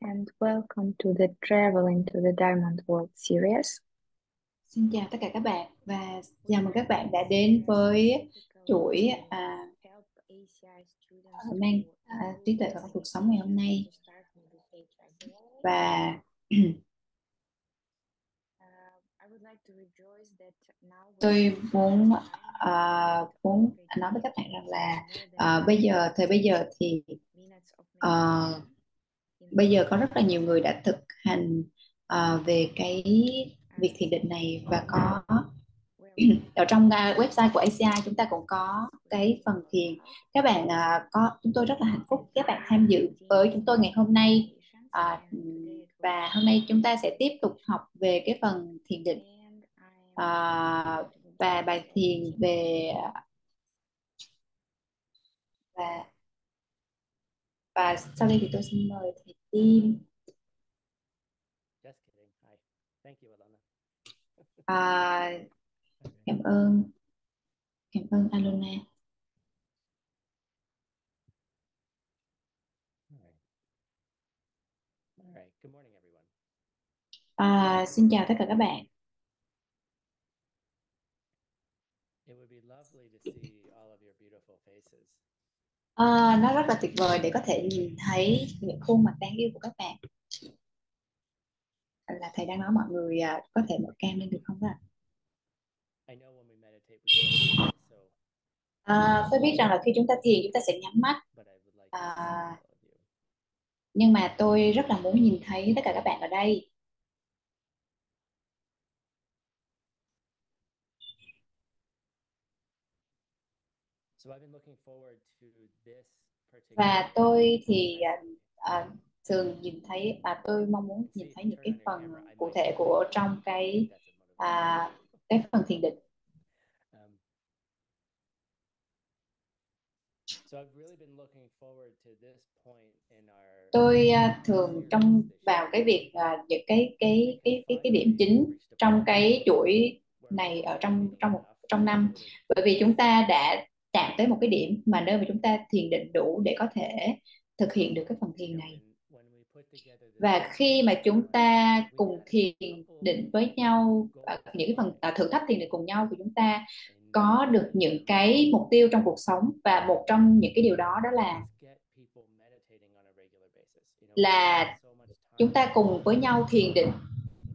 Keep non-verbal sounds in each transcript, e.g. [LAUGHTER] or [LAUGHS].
and welcome to the Travel into the Diamond World series. Xin chào tất cả các bạn và chào mừng các bạn đã đến với chuỗi uh, mang uh, trí tuệ vào cuộc sống ngày hôm nay và [CLEARS THROAT] tôi muốn uh, muốn nói với các bạn rằng là uh, bây giờ thời bây giờ thì uh, bây giờ có rất là nhiều người đã thực hành uh, về cái việc thiền định này và có [CLEARS THROAT] ở trong uh, website của ACI chúng ta cũng có cái phần thiền. Các bạn uh, có chúng tôi rất là hạnh phúc các bạn tham dự với chúng tôi ngày hôm nay. Uh, và hôm nay chúng ta sẽ tiếp tục học về cái phần thiền định. Uh, và bài thiền về và và sau đây thì tôi xin mời thầy Tim Just kidding. Hi. Thank you, Alana. à, cảm ơn cảm ơn Alona All right. All right. Good morning, everyone. à, xin chào tất cả các bạn It would be lovely to see all of your beautiful faces. À, nó rất là tuyệt vời để có thể nhìn thấy những khuôn mặt đáng yêu của các bạn. Là thầy đang nói mọi người à, có thể mở cam lên được không ạ à, tôi biết rằng là khi chúng ta thiền chúng ta sẽ nhắm mắt. À, nhưng mà tôi rất là muốn nhìn thấy tất cả các bạn ở đây và tôi thì à, thường nhìn thấy à, tôi mong muốn nhìn thấy những cái phần cụ thể của trong cái à, cái phần thiền định. Um, tôi à, thường trong vào cái việc à, những cái cái cái cái cái điểm chính trong cái chuỗi này ở trong trong một trong năm. bởi vì chúng ta đã chạm tới một cái điểm mà nơi mà chúng ta thiền định đủ để có thể thực hiện được cái phần thiền này. và khi mà chúng ta cùng thiền định với nhau những cái phần à, thử thách thiền định cùng nhau thì chúng ta có được những cái mục tiêu trong cuộc sống. Và một trong những cái điều đó đó là là chúng ta cùng với nhau thiền định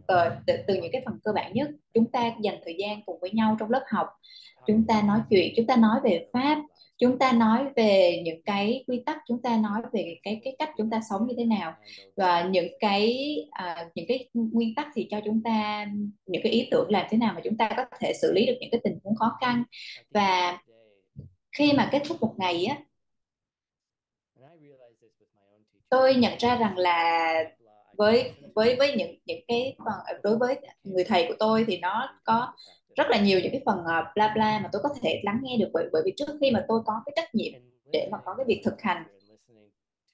Ờ, từ, từ những cái phần cơ bản nhất. Chúng ta dành thời gian cùng với nhau trong lớp học. Chúng ta nói chuyện chúng ta nói về pháp chúng ta nói về những cái quy tắc chúng ta nói về cái cái cách chúng ta sống như thế nào. Và những cái à, những cái nguyên tắc thì cho chúng ta những cái ý tưởng làm thế nào mà chúng ta có thể xử lý được những cái tình huống khó khăn. Và khi mà kết thúc một ngày á tôi nhận ra rằng là với với với những những cái phần à, đối với người thầy của tôi thì nó có rất là nhiều những cái phần uh, bla bla mà tôi có thể lắng nghe được bởi bởi vì trước khi mà tôi có cái trách nhiệm để mà có cái việc thực hành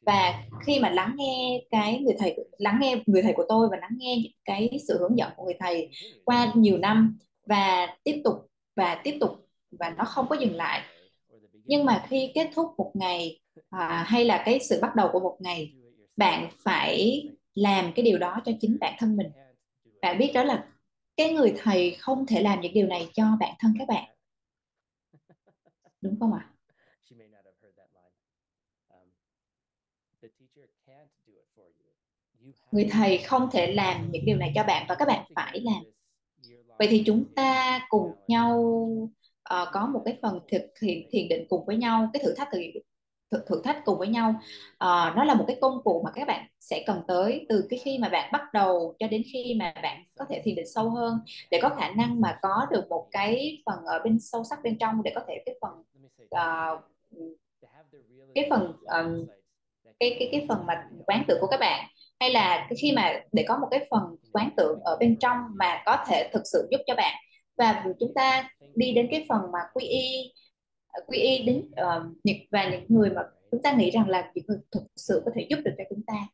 và khi mà lắng nghe cái người thầy lắng nghe người thầy của tôi và lắng nghe những cái sự hướng dẫn của người thầy qua nhiều năm và tiếp tục và tiếp tục và nó không có dừng lại. Nhưng mà khi kết thúc một ngày à, hay là cái sự bắt đầu của một ngày bạn phải làm cái điều đó cho chính bản thân mình. Bạn biết đó là cái người thầy không thể làm những điều này cho bản thân các bạn. Đúng không ạ. Um, người thầy không thể làm những điều này cho bạn và các bạn phải làm. vậy thì chúng ta cùng nhau ờ, có một cái phần thực hiện thiền định cùng với nhau cái thử thách thử, thử, thử thách cùng với nhau. À, nó là một cái công cụ mà các bạn sẽ cần tới từ cái khi mà bạn bắt đầu cho đến khi mà bạn có thể thiền định sâu hơn để có khả năng mà có được một cái phần ở bên sâu sắc bên trong để có thể cái phần uh, cái phần um, cái cái cái phần mà quán tưởng của các bạn. Hay là cái khi mà để có một cái phần quán tưởng ở bên trong mà có thể thực sự giúp cho bạn. Và chúng ta đi đến cái phần mà quy y quy y đến ờ, những và những người mà chúng ta nghĩ rằng là những người thực sự có thể giúp được cho chúng ta.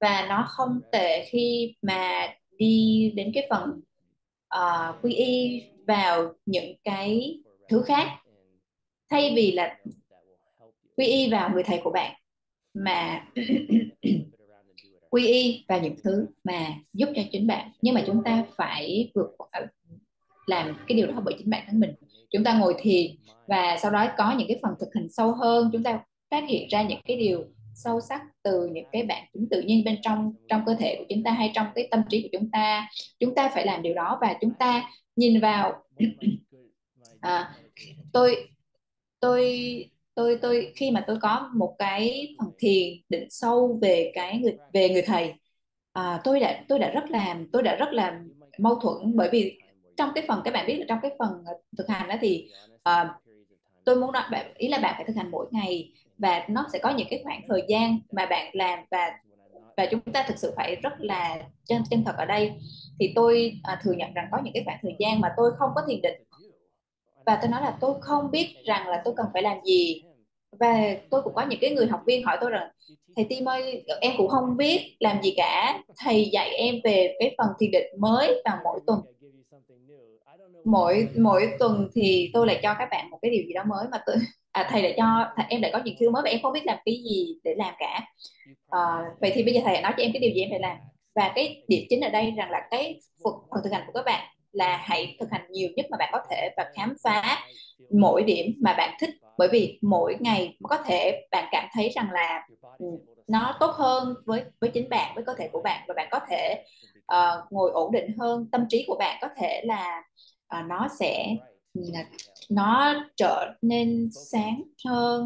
Và nó không tệ khi mà đi đến cái phần ờ, quy y vào những cái thứ khác thay vì là quy y vào người thầy của bạn mà quy y vào những thứ mà giúp cho chính bạn. Nhưng mà chúng ta phải vượt làm cái điều đó bởi chính bản thân mình. Chúng ta ngồi thiền và sau đó có những cái phần thực hành sâu hơn. Chúng ta phát hiện ra những cái điều sâu sắc từ những cái bản tính tự nhiên bên trong trong cơ thể của chúng ta hay trong cái tâm trí của chúng ta. Chúng ta phải làm điều đó và chúng ta nhìn vào [COUGHS] à, tôi tôi tôi tôi khi mà tôi có một cái phần thiền định sâu về cái người về người thầy à, tôi đã tôi đã rất làm tôi đã rất là mâu thuẫn bởi vì trong cái phần các bạn biết là trong cái phần thực hành đó thì uh, tôi muốn nói bạn ý là bạn phải thực hành mỗi ngày và nó sẽ có những cái khoảng thời gian mà bạn làm và và chúng ta thực sự phải rất là chân chân thật ở đây. Thì tôi à, thừa nhận rằng có những cái khoảng thời gian mà tôi không có thiền định. Và tôi nói là tôi không biết rằng là tôi cần phải làm gì. Và tôi cũng có những cái người học viên hỏi tôi rằng thầy Tim ơi em cũng không biết làm gì cả. Thầy dạy em về cái phần thiền định mới vào mỗi tuần mỗi mỗi tuần thì tôi lại cho các bạn một cái điều gì đó mới mà tôi à, thầy lại cho thầy, em lại có những thứ mới và em không biết làm cái gì để làm cả. À, vậy thì bây giờ thầy nói cho em cái điều gì em phải làm. Và cái điểm chính ở đây rằng là cái phần, phần thực hành của các bạn là hãy thực hành nhiều nhất mà bạn có thể và khám phá mỗi điểm mà bạn thích. Bởi vì mỗi ngày có thể bạn cảm thấy rằng là ừ, nó tốt hơn với với chính bạn với cơ thể của bạn và bạn có thể uh, ngồi ổn định hơn tâm trí của bạn có thể là và nó sẽ nó trở nên sáng hơn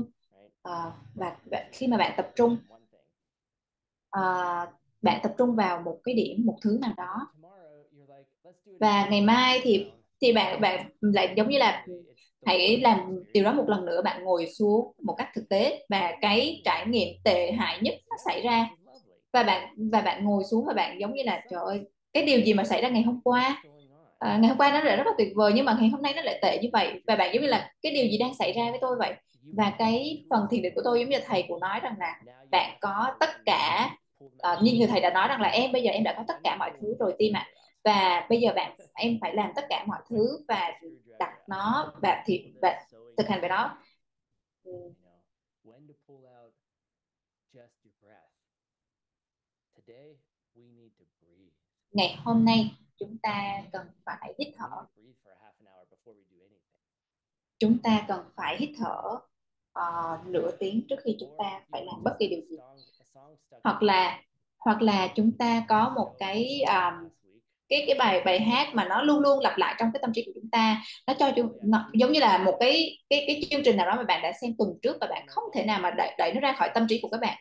uh, và, và khi mà bạn tập trung uh, bạn tập trung vào một cái điểm một thứ nào đó. Và ngày mai thì thì bạn bạn lại giống như là hãy làm điều đó một lần nữa bạn ngồi xuống một cách thực tế. Và cái trải nghiệm tệ hại nhất nó xảy ra. Và bạn và bạn ngồi xuống và bạn giống như là trời ơi cái điều gì mà xảy ra ngày hôm qua? À, ngày hôm qua nó lại rất là tuyệt vời nhưng mà ngày hôm nay nó lại tệ như vậy. Và bạn giống như là cái điều gì đang xảy ra với tôi vậy? Và cái phần thiền định của tôi giống như thầy của nói rằng là bạn có tất cả à, như người thầy đã nói rằng là em bây giờ em đã có tất cả mọi thứ rồi tim ạ. À. và bây giờ bạn em phải làm tất cả mọi thứ và đặt nó và thì và thực hành về nó ngày hôm nay chúng ta cần phải hít thở. Chúng ta cần phải hít thở uh, nửa tiếng trước khi chúng ta phải làm bất kỳ điều gì. hoặc là hoặc là chúng ta có một cái um, cái cái bài bài hát mà nó luôn luôn lặp lại trong cái tâm trí của chúng ta. Nó cho chúng nó, giống như là một cái cái cái chương trình nào đó mà bạn đã xem tuần trước và bạn không thể nào mà đẩy, đẩy nó ra khỏi tâm trí của các bạn.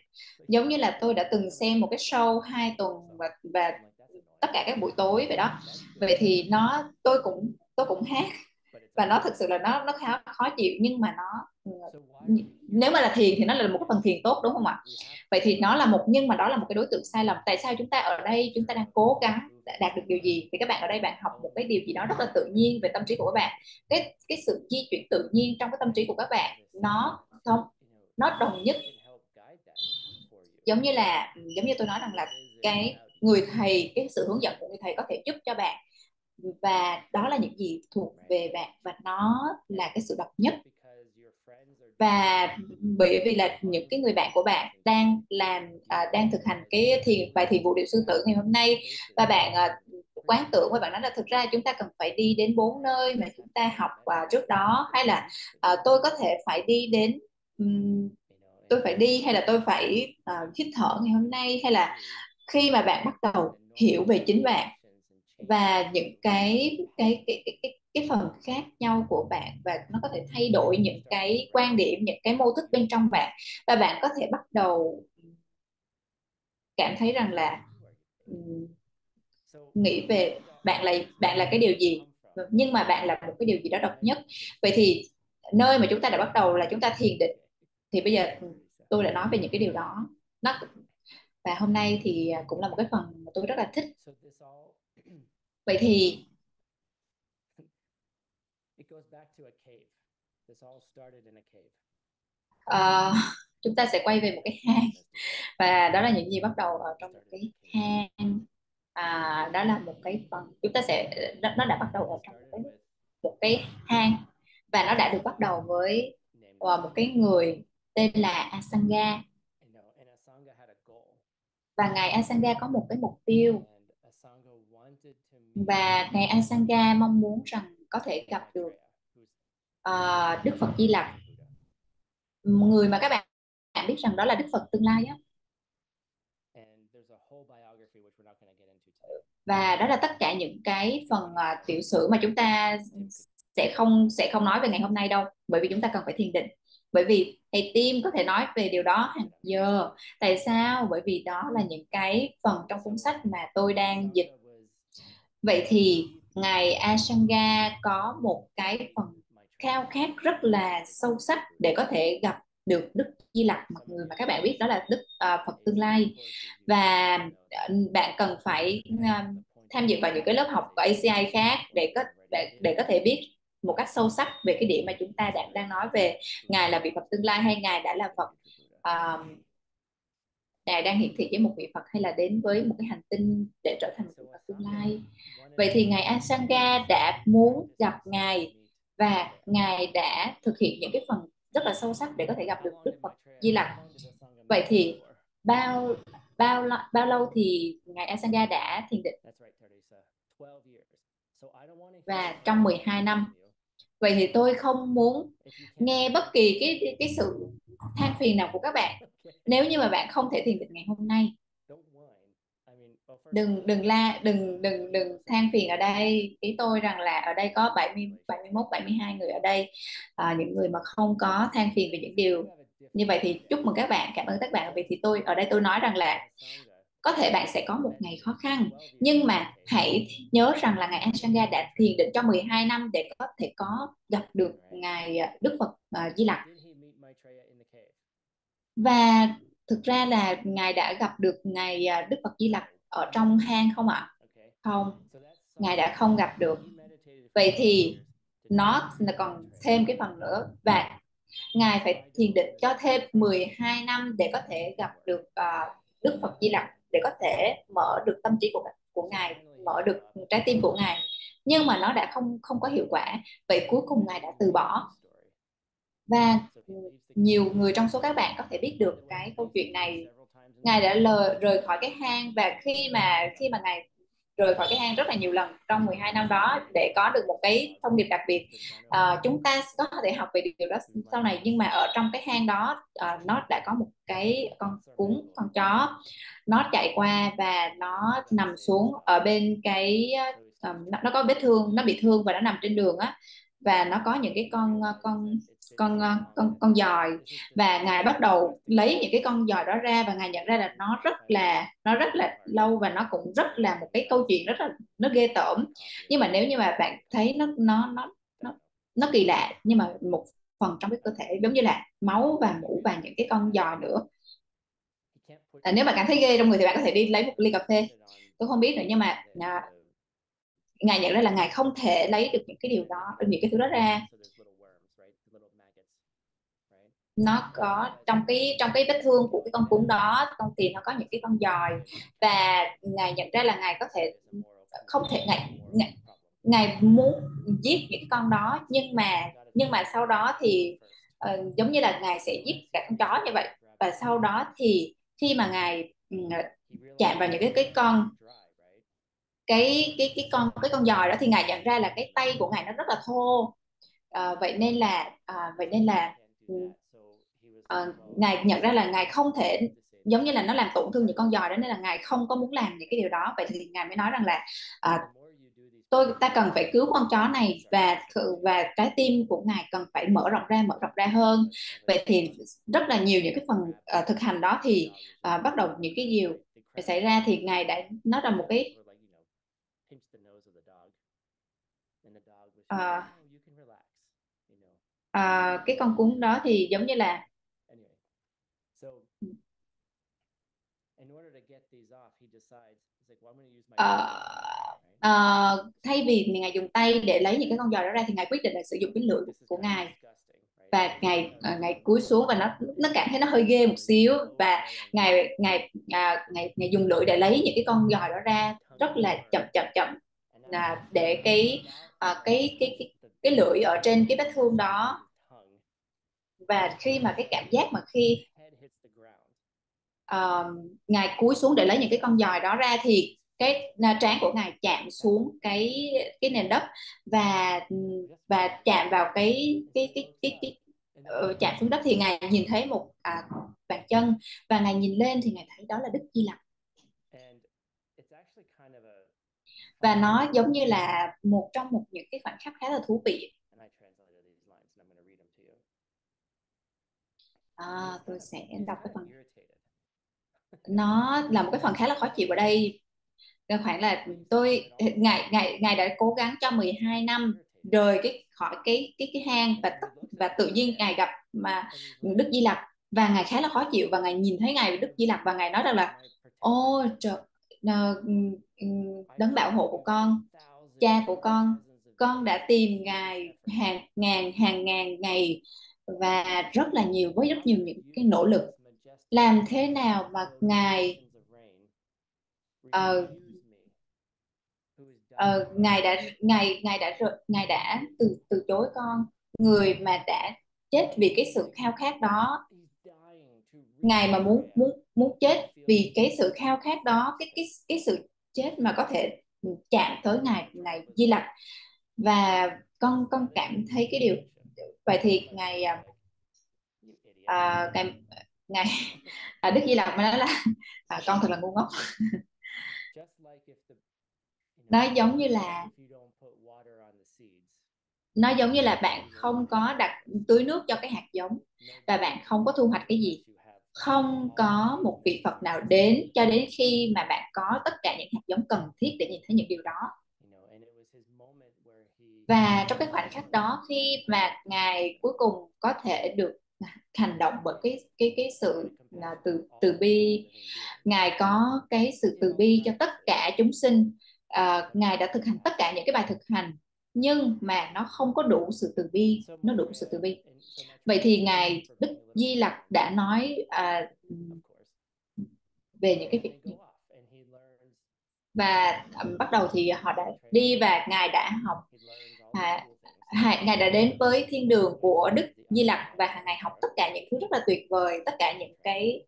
Giống như là tôi đã từng xem một cái show hai tuần và và tất cả các buổi tối vậy đó. Vậy thì nó, tôi cũng tôi cũng hát. Và nó thực sự là nó nó khá khó chịu, nhưng mà nó ừ, nếu mà là thiền thì nó là một cái phần thiền tốt, đúng không ạ? Vậy thì nó là một, nhưng mà đó là một cái đối tượng sai lầm. Tại sao chúng ta ở đây, chúng ta đang cố gắng đạt được điều gì? Thì các bạn ở đây bạn học một cái điều gì đó rất là tự nhiên về tâm trí của các bạn. Cái cái sự di chuyển tự nhiên trong cái tâm trí của các bạn, nó không, nó đồng nhất. Giống như là, giống như tôi nói rằng là cái người thầy cái sự hướng dẫn của người thầy có thể giúp cho bạn. Và đó là những gì thuộc về bạn và nó là cái sự độc nhất. Và bởi vì là những cái người bạn của bạn đang làm à, đang thực hành cái thiền bài thiền vụ điệu sư tử ngày hôm nay và bạn à, quán tưởng và bạn nói là thực ra chúng ta cần phải đi đến bốn nơi mà chúng ta học à, trước đó hay là à, tôi có thể phải đi đến um, tôi phải đi hay là tôi phải uh, hít thở ngày hôm nay hay là khi mà bạn bắt đầu hiểu về chính bạn và những cái cái cái cái, cái cái phần khác nhau của bạn và nó có thể thay đổi những cái quan điểm những cái mô thức bên trong bạn và bạn có thể bắt đầu cảm thấy rằng là nghĩ về bạn là bạn là cái điều gì nhưng mà bạn là một cái điều gì đó độc nhất. Vậy thì nơi mà chúng ta đã bắt đầu là chúng ta thiền định thì bây giờ tôi đã nói về những cái điều đó. Nó và hôm nay thì cũng là một cái phần mà tôi rất là thích. [CLEARS THROAT] Vậy thì uh, chúng ta sẽ quay về một cái hang. Và đó là những gì bắt đầu ở trong một cái hang. À, đó là một cái phần chúng ta sẽ nó đã bắt đầu ở trong một cái một cái hang. Và nó đã được bắt đầu với uh, một cái người tên là Asanga You know, and Asanga had a goal và ngài Asanga có một cái mục tiêu. Và ngài Asanga mong muốn rằng có thể gặp được uh, Đức Phật Di Lặc. Người mà các bạn bạn biết rằng đó là Đức Phật tương lai á. Và đó là tất cả những cái phần uh, tiểu sử mà chúng ta sẽ không sẽ không nói về ngày hôm nay đâu bởi vì chúng ta cần phải thiền định bởi vì thầy Tim có thể nói về điều đó hàng giờ. Tại sao? Bởi vì đó là những cái phần trong cuốn sách mà tôi đang dịch. Vậy thì ngài Asanga có một cái phần khao khát rất là sâu sắc để có thể gặp được Đức Di Lặc. Một người mà các bạn biết đó là Đức uh, Phật tương lai. Và ờ, bạn cần phải uh, tham dự vào những cái lớp học của ACI khác để có để, để có thể biết một cách sâu sắc về cái điểm mà chúng ta đang đang nói về ngài là vị Phật tương lai hay ngài đã là Phật à, ngài đang hiện thị với một vị Phật hay là đến với một cái hành tinh để trở thành một vị Phật tương lai vậy thì ngài Asanga đã muốn gặp ngài và ngài đã thực hiện những cái phần rất là sâu sắc để có thể gặp được Đức Phật Di Lặc Vậy thì bao bao lo- bao lâu thì ngài Asanga đã thiền định That's right, Teresa. 12 years. So I don't want to Và trong 12 năm. Vậy thì tôi không muốn nghe bất kỳ cái cái, sự than phiền nào của các bạn. Nếu như mà bạn không thể thiền định ngày hôm nay. Đừng đừng la đừng đừng đừng than phiền ở đây. Ý tôi rằng là ở đây có 70 71 72 người ở đây. À, những người mà không có than phiền về những điều như vậy thì chúc mừng các bạn. Cảm ơn các bạn vì thì tôi ở đây tôi nói rằng là có thể bạn sẽ có một ngày khó khăn nhưng mà hãy nhớ rằng là ngài Asanga đã thiền định trong 12 năm để có thể có gặp được ngài à, Đức Phật uh, Di Lặc và thực ra là ngài đã gặp được ngài à, Đức Phật Di Lặc ở trong hang không ạ? Không, ngài đã không gặp được. Vậy thì nó là còn thêm cái phần nữa và ngài phải thiền định cho thêm 12 năm để có thể gặp được uh, Đức Phật Di Lặc để có thể mở được tâm trí của của ngài, mở được trái tim của ngài. Nhưng mà nó đã không không có hiệu quả. Vậy cuối cùng ngài đã từ bỏ. Và nhiều người trong số các bạn có thể biết được cái câu chuyện này ngài đã lờ, rời khỏi cái hang và khi mà khi mà ngài rời khỏi cái hang rất là nhiều lần trong 12 năm đó để có được một cái thông điệp đặc biệt. À, chúng ta có thể học về điều đó sau này nhưng mà ở trong cái hang đó à, nó đã có một cái con cún con chó. Nó chạy qua và nó nằm xuống ở bên cái um, nó, nó có vết thương nó bị thương và nó nằm trên đường á. Và nó có những cái con con Ờ, con con con giòi và ngài bắt đầu lấy những cái con giòi đó ra và ngài nhận ra là nó rất là nó rất là lâu và nó cũng rất là một cái câu chuyện rất là nó ghê tởm. Nhưng mà nếu như mà bạn thấy nó nó nó nó nó kỳ lạ nhưng mà một phần trong cái cơ thể giống như là máu và mũ và những cái con giòi nữa. À, nếu mà cảm thấy ghê trong người thì bạn có thể đi lấy một ly cà phê. Tôi không biết nữa nhưng mà à, ngài nhận ra là ngài không thể lấy được những cái điều đó những cái thứ đó ra nó có trong cái trong cái vết thương của cái con cún đó con thì nó có những cái con giòi và ngài nhận ra là ngài có thể không thể ngài ngài, ngài muốn giết những con đó nhưng mà nhưng mà sau đó thì uh, giống như là ngài sẽ giết cả con chó như vậy. Và sau đó thì khi mà ngài uh, chạm vào những cái cái con cái cái cái con cái con giòi đó thì ngài nhận ra là cái tay của ngài nó rất là thô. Uh, vậy nên là uh, vậy nên là uh, ngài nhận ra là ngài không thể giống như là nó làm tổn thương những con giòi đó nên là ngài không có muốn làm những cái điều đó. Vậy thì ngài mới nói rằng là uh, tôi ta cần phải cứu con chó này và và trái tim của ngài cần phải mở rộng ra mở rộng ra hơn. Vậy thì rất là nhiều những cái phần uh, thực hành đó thì uh, bắt đầu những cái điều xảy ra thì ngài đã nó là một cái à, à, cái con cún đó thì giống như là à, thay vì ngài dùng tay để lấy những cái con giò đó ra thì ngài quyết định là sử dụng cái lưỡi của ngài. và ngài à, ngài cúi xuống và nó nó cảm thấy nó hơi ghê một xíu và ngài ngài à, ngài ngài dùng lưỡi để lấy những cái con giò đó ra rất là chậm chậm chậm là để cái à, cái cái cái cái lưỡi ở trên cái vết thương đó. Và khi mà cái cảm giác mà khi uh, ngài cúi xuống để lấy những cái con giòi đó ra thì cái à, trán của ngài chạm xuống cái cái nền đất và và chạm vào cái cái cái cái, cái ờ, chạm xuống đất thì ngài nhìn thấy một à, bàn chân và ngài nhìn lên thì ngài thấy đó là Đức Di Lặc. Và nó giống như là một trong một những cái khoảnh khắc khá là thú vị. À, tôi sẽ đọc cái phần nó là một cái phần khá là khó chịu ở đây. Là khoảng là tôi ngài ngài ngài đã cố gắng cho 12 năm rời cái khỏi cái cái cái hang và tất, và tự nhiên ngài gặp mà Đức Di Lặc. Và ngài khá là khó chịu và ngài nhìn thấy ngài Đức Di Lặc và ngài nói rằng là, ô, trời ờ, đấng bảo hộ của con, cha của con con đã tìm ngài hàng, ngàn hàng ngàn ngày và rất là nhiều, với rất nhiều những cái nỗ lực làm thế nào mà ngài uh, uh, ngài đã ngài ngài đã ngài đã từ từ chối con người mà đã chết vì cái sự khao khát đó. Ngài mà muốn muốn muốn chết vì cái sự khao khát đó cái cái cái sự chết mà có thể chạm tới ngài ngài Di Lặc. Và con con cảm thấy cái điều vậy thì ngài à, à, ngài ngài à, Đức Di Lặc mới nói là à, con thật là ngu ngốc. Nó giống như là- nó giống như là bạn không có đặt tưới nước cho cái hạt giống và bạn không có thu hoạch cái gì. không có một vị Phật nào đến cho đến khi mà bạn có tất cả những hạt giống cần thiết để nhìn thấy những điều đó. Và trong cái khoảnh khắc đó khi mà ngài cuối cùng có thể được hành động bởi cái cái cái sự là từ từ bi. Ngài có cái sự từ bi cho tất cả chúng sinh. À, ngài đã thực hành tất cả những cái bài thực hành nhưng mà nó không có đủ sự từ bi nó đủ sự từ bi. Vậy thì ngài Đức Di Lặc đã nói à, về những cái việc và um, bắt đầu thì họ đã đi và ngài đã học à, Ngài đã đến với thiên đường của Đức Di Lặc và ngài học tất cả những thứ rất là tuyệt vời tất cả những cái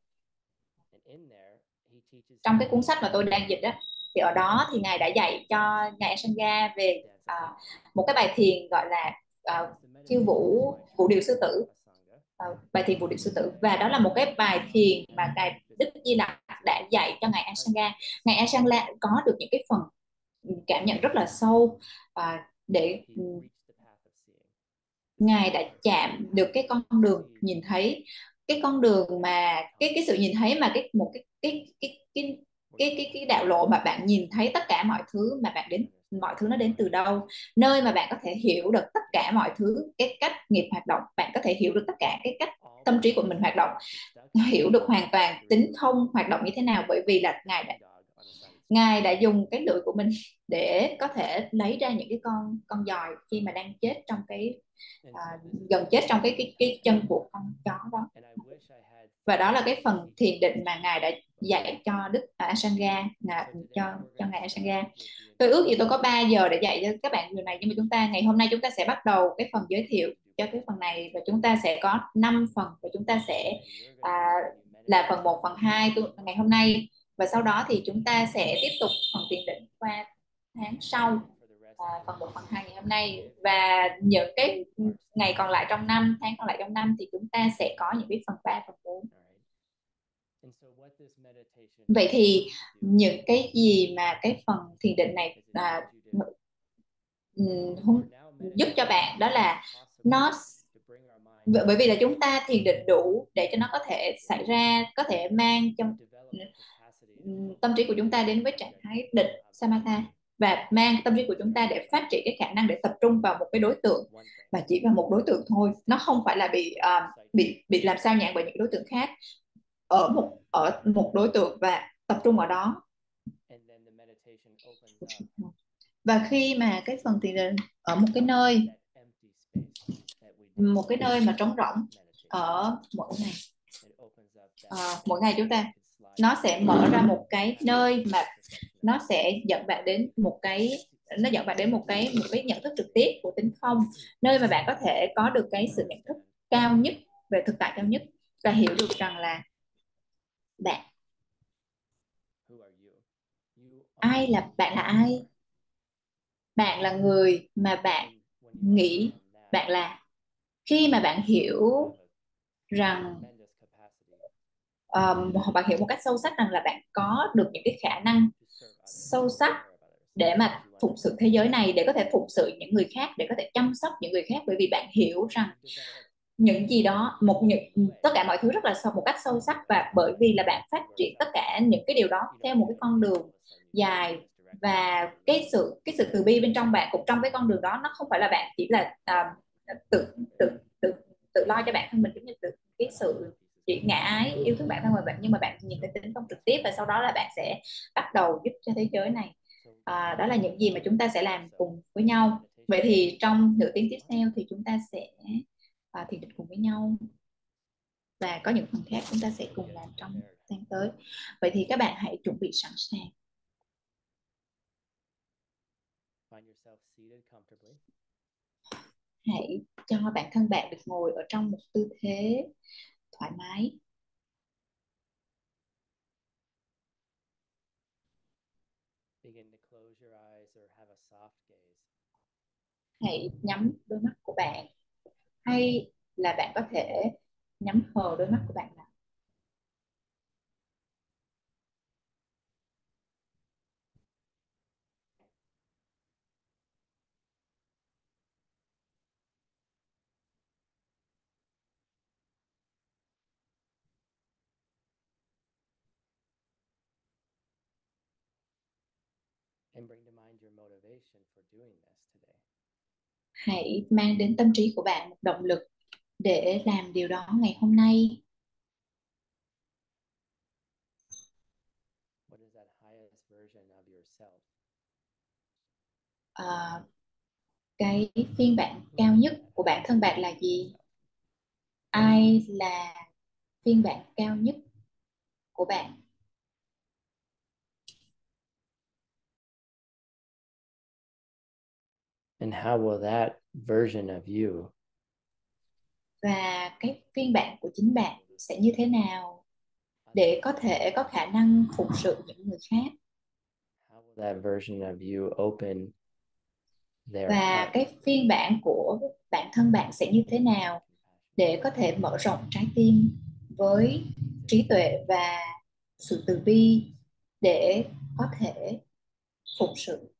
trong cái cuốn sách mà tôi đang dịch đó thì ở đó thì ngài đã dạy cho ngài Asanga về uh, một cái bài thiền gọi là à, chiêu khiêu vũ vũ điệu sư tử. Uh, bài thiền vũ điệu sư tử. Và đó là một cái bài thiền mà ngài Đức Di Lặc đã dạy cho ngài Asanga. Ngài Asanga có được những cái phần cảm nhận rất là sâu uh, để ừ, ngài đã chạm được cái con đường nhìn thấy. Cái con đường mà, cái cái sự nhìn thấy mà cái một cái cái cái cái cái cái cái đạo lộ mà bạn nhìn thấy tất cả mọi thứ, mà bạn đến, mọi thứ nó đến từ đâu, nơi mà bạn có thể hiểu được tất cả mọi thứ, cái cách nghiệp hoạt động, bạn có thể hiểu được tất cả cái cách tâm trí của mình hoạt động, hiểu được hoàn toàn, tính không hoạt động như thế nào. Bởi vì là ngài đã ngài đã dùng cái lưỡi của mình để có thể lấy ra những cái con con giòi khi mà đang chết trong cái à, gần chết trong cái cái cái chân của con chó đó. Và đó là cái phần thiền định mà ngài đã dạy cho đức Asanga là cho cho ngài Asanga. tôi ước gì tôi có 3 giờ để dạy cho các bạn điều này nhưng mà chúng ta ngày hôm nay chúng ta sẽ bắt đầu cái phần giới thiệu cho cái phần này và chúng ta sẽ có 5 phần và chúng ta sẽ à, là phần 1, phần 2 tôi, ngày hôm nay và sau đó thì chúng ta sẽ tiếp tục phần tiền định qua tháng sau à, phần 1, phần 2 ngày hôm nay. Và những cái ngày còn lại trong năm tháng còn lại trong năm thì chúng ta sẽ có những cái phần 3, phần 4 Vậy thì những cái gì mà cái phần thiền định này à, ừ, giúp cho bạn đó là nó bởi vì là chúng ta thiền định đủ để cho nó có thể xảy ra có thể mang trong tâm trí của chúng ta đến với trạng thái định samatha và mang tâm trí của chúng ta để phát triển cái khả năng để tập trung vào một cái đối tượng và chỉ vào một đối tượng thôi. Nó không phải là bị uh, bị bị làm sao nhãn bởi những đối tượng khác. Ở một ở một đối tượng và tập trung ở đó. Và khi mà cái phần thiền định ở một cái nơi một cái nơi mà trống rỗng ở mỗi ngày. À, mỗi ngày chúng ta nó sẽ mở ra một cái nơi mà nó sẽ dẫn bạn đến một cái, nó dẫn bạn đến một cái một cái nhận thức trực tiếp của tính không, nơi mà bạn có thể có được cái sự nhận thức cao nhất, về thực tại cao nhất và hiểu được rằng là bạn. Ai là, bạn là ai? Bạn là người mà bạn nghĩ, bạn là. Khi mà bạn hiểu rằng um, bạn hiểu một cách sâu sắc rằng là bạn có được những cái khả năng sâu sắc để mà phụng sự thế giới này để có thể phụng sự những người khác để có thể chăm sóc những người khác. Bởi vì bạn hiểu rằng những gì đó một những tất cả mọi thứ rất là sâu một cách sâu sắc. Và bởi vì là bạn phát triển tất cả những cái điều đó theo một cái con đường dài. Và cái sự cái sự từ bi bên trong bạn cũng trong cái con đường đó nó không phải là bạn chỉ là uh, tự tự tự tự lo cho bản thân mình giống như tự cái sự chỉ ngã ái yêu thương bản thân mình nhưng mà bạn nhìn thấy tính công trực tiếp và sau đó là bạn sẽ bắt đầu giúp cho thế giới này. À, đó là những gì mà chúng ta sẽ làm cùng với nhau. Vậy thì trong nửa tiếng tiếp theo thì chúng ta sẽ à, thiền định cùng với nhau. Và có những phần khác chúng ta sẽ cùng làm trong tháng tới. Vậy thì các bạn hãy chuẩn bị sẵn sàng. Find yourself seated comfortably. hãy cho bản thân bạn được ngồi ở trong một tư thế thoải mái. Begin to close your eyes or have a soft gaze. hãy nhắm đôi mắt của bạn. Hay là bạn có thể nhắm hờ đôi mắt của bạn lại And bring to mind your motivation for doing this today. Hãy mang đến tâm trí của bạn một động lực để làm điều đó ngày hôm nay. What is that highest version of yourself? à, cái phiên bản cao nhất của bản thân bạn là gì? Ai là phiên bản cao nhất của bạn And how will that version of you và cái phiên bản của chính bạn sẽ như thế nào để có thể có khả năng phụng sự những người khác? How will that version of you open their và heart? cái phiên bản của bản thân bạn sẽ như thế nào để có thể mở rộng trái tim với trí tuệ và sự từ bi để có thể phụng sự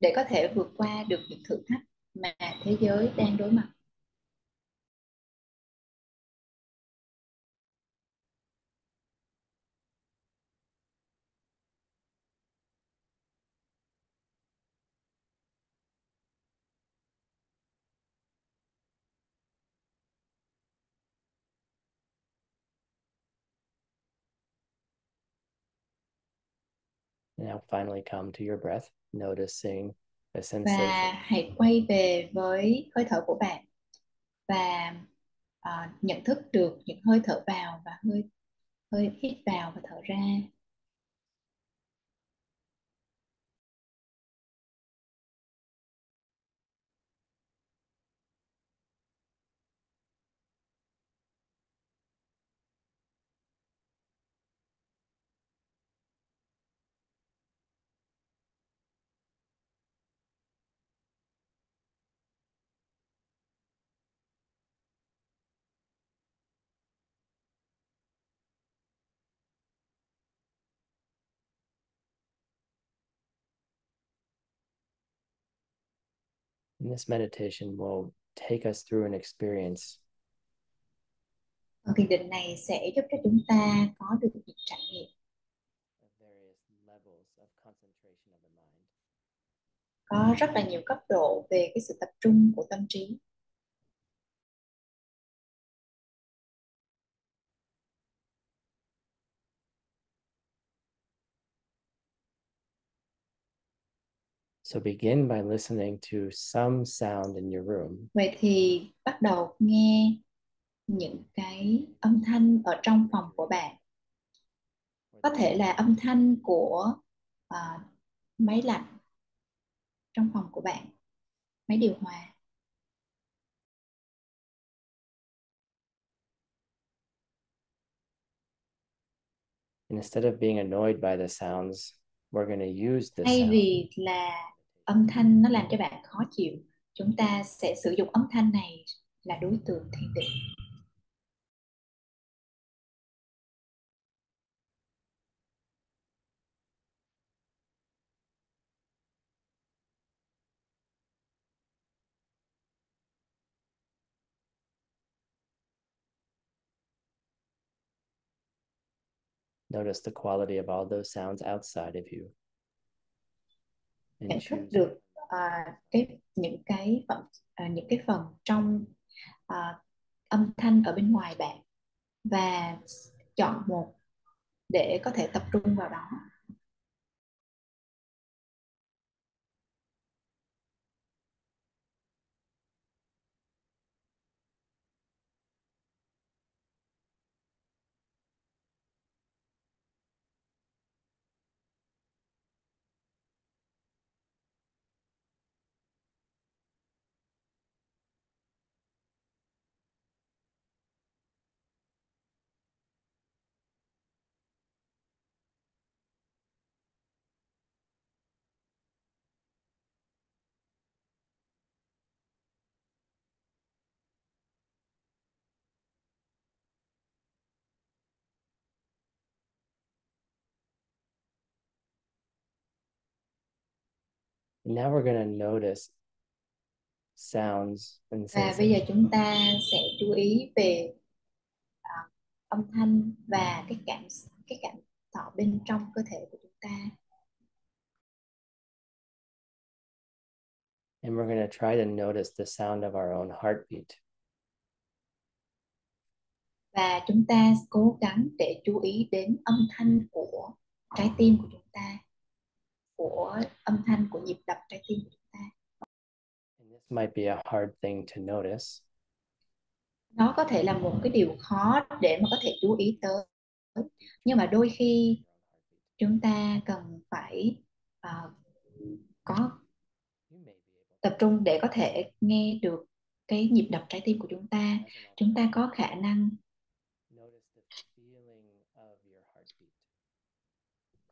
để có thể vượt qua được những thử thách mà thế giới đang đối mặt. Now finally come to your breath, noticing the sensation. và hãy quay về với hơi thở của bạn và uh, nhận thức được những hơi thở vào và hơi hơi hít vào và thở ra And this meditation will take us through an experience. Thiền định này sẽ giúp cho chúng ta có được những trải nghiệm. Of various levels of concentration of the mind. có rất là nhiều cấp độ về cái sự tập trung của tâm trí So begin by listening to some sound in your room. Vậy thì bắt đầu nghe những cái âm thanh ở trong phòng của bạn. Có thể là âm thanh của uh, máy lạnh trong phòng của bạn, máy điều hòa. And instead of being annoyed by the sounds, we're going to use this. Thay vì là âm thanh nó làm cho bạn khó chịu chúng ta sẽ sử dụng âm thanh này là đối tượng thiền định Notice the quality of all those sounds outside of you. Thức choose được à, cái những cái phần à, những cái phần trong à, âm thanh ở bên ngoài bạn và chọn một để có thể tập trung vào đó now we're going to notice sounds and và bây giờ chúng ta sẽ chú ý về à, âm thanh và cái cảm cái cảm thọ bên trong cơ thể của chúng ta And we're going to try to notice the sound of our own heartbeat. và chúng ta cố gắng để chú ý đến âm thanh của trái tim của chúng ta của âm thanh của nhịp đập trái tim của chúng ta. And this might be a hard thing to notice, nó có thể là một cái điều khó để mà có thể chú ý tới. Nhưng mà đôi khi chúng ta cần phải ờ, có tập trung để có thể nghe được cái nhịp đập trái tim của chúng ta. Chúng ta có khả năng notice the feeling of your heartbeat.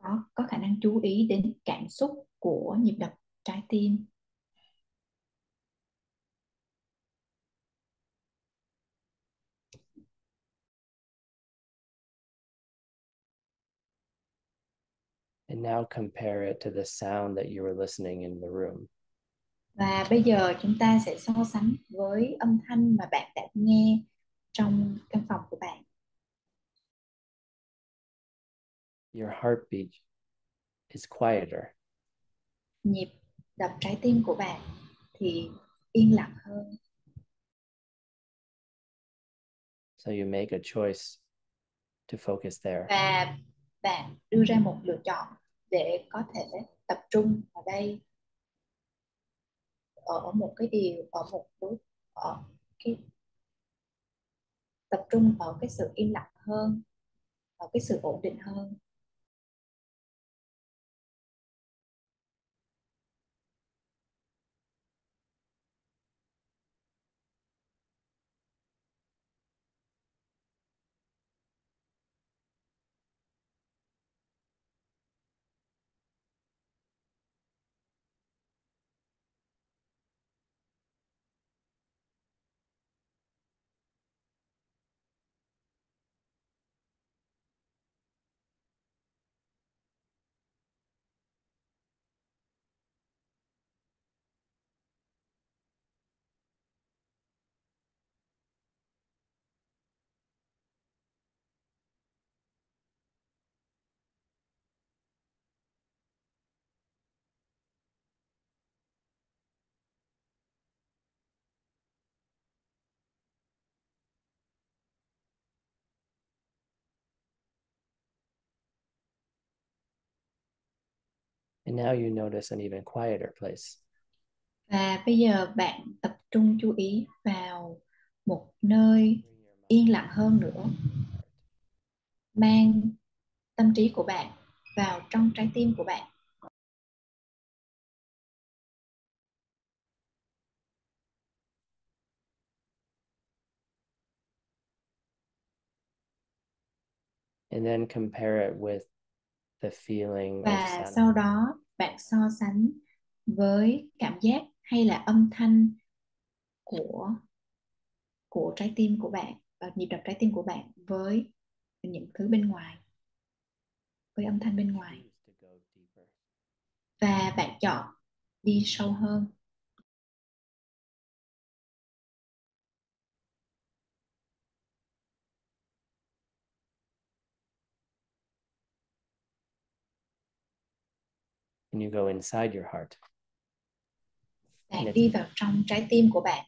Có có khả năng chú ý đến cảm xúc của nhịp đập trái tim And now compare it to the sound that you were listening in the room. và bây giờ chúng ta sẽ so sánh với âm thanh mà bạn đã nghe trong căn phòng của bạn Your heartbeat is quieter. nhịp đập trái tim của bạn thì yên lặng hơn So you make a choice to focus there. và bạn đưa ra một lựa chọn để có thể tập trung vào đây ở một cái điều ở một đối ở cái tập trung ở cái sự im lặng hơn ở cái sự ổn định hơn And now you notice an even quieter place. và bây giờ bạn tập trung chú ý vào một nơi yên lặng hơn nữa mang tâm trí của bạn vào trong trái tim của bạn And then compare it with the feeling và sau đó bạn so sánh với cảm giác hay là âm thanh của của trái tim của bạn và nhịp đập trái tim của bạn với những thứ bên ngoài với âm thanh bên ngoài. Và bạn chọn đi sâu hơn And you go inside your heart. bạn đi vào trong trái tim của bạn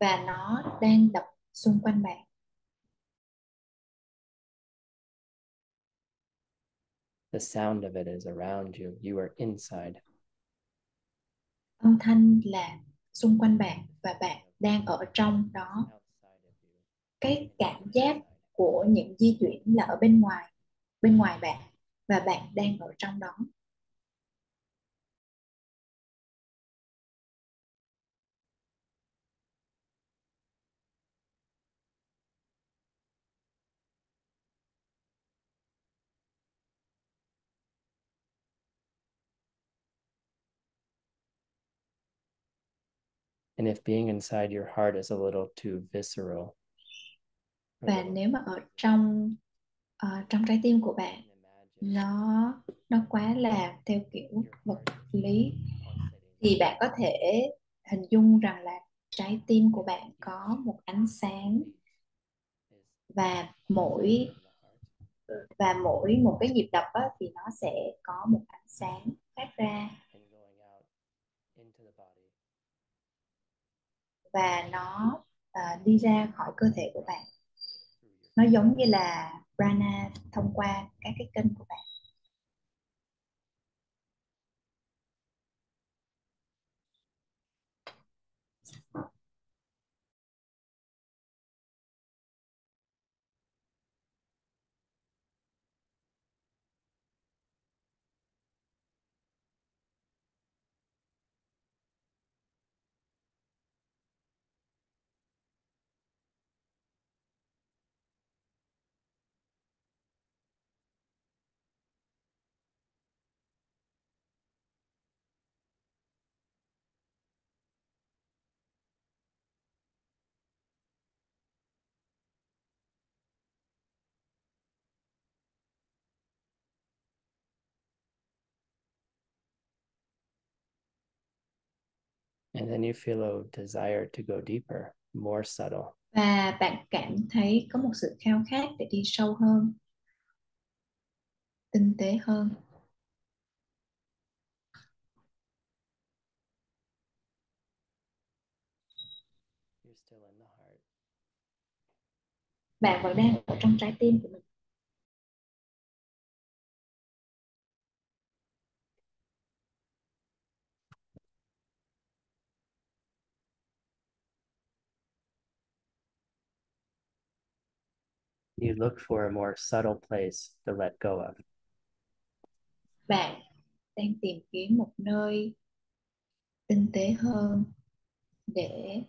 và nó đang đập xung quanh bạn The sound of it is around you. You are inside. âm thanh là xung quanh bạn và bạn đang ở trong đó cái cảm giác của những di chuyển là ở bên ngoài bên ngoài bạn và bạn đang ở trong đó And if being inside your heart is a little too visceral, và nếu mà ở trong ờ, trong trái tim của bạn nó nó quá là theo kiểu vật lý thì bạn có thể hình dung rằng là trái tim của bạn có một ánh sáng và mỗi và mỗi một cái nhịp đập á, thì nó sẽ có một ánh sáng phát ra and going out into the body và nó uh, đi ra khỏi cơ thể của bạn. Nó giống như là prana thông qua các cái kênh của bạn. And then you feel a desire to go deeper, more subtle. và bạn cảm thấy có một sự khao khát để đi sâu hơn tinh tế hơn You're still in the heart. bạn vẫn đang ở trong trái tim của mình You look for a more subtle place to let go of. bạn đang tìm kiếm một nơi tinh tế hơn để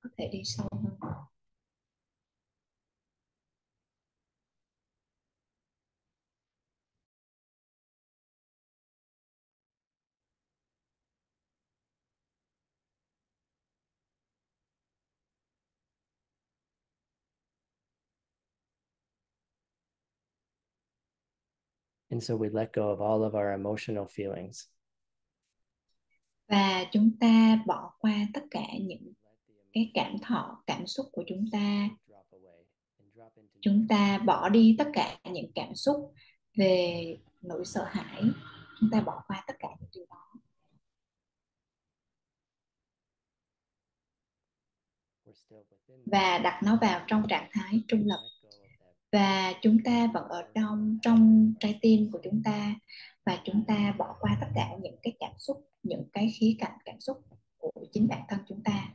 có thể đi sâu hơn And so we let go of all of our emotional feelings. và chúng ta bỏ qua tất cả những cái cảm thọ, cảm xúc của chúng ta. Chúng ta bỏ đi tất cả những cảm xúc về nỗi sợ hãi. Chúng ta bỏ qua tất cả những điều đó. Và đặt nó vào trong trạng thái trung lập let go of that và chúng ta vẫn ở trong trong trái tim của chúng ta và chúng ta bỏ qua tất cả những cái cảm xúc, những cái khía cạnh cảm xúc của chính bản thân chúng ta.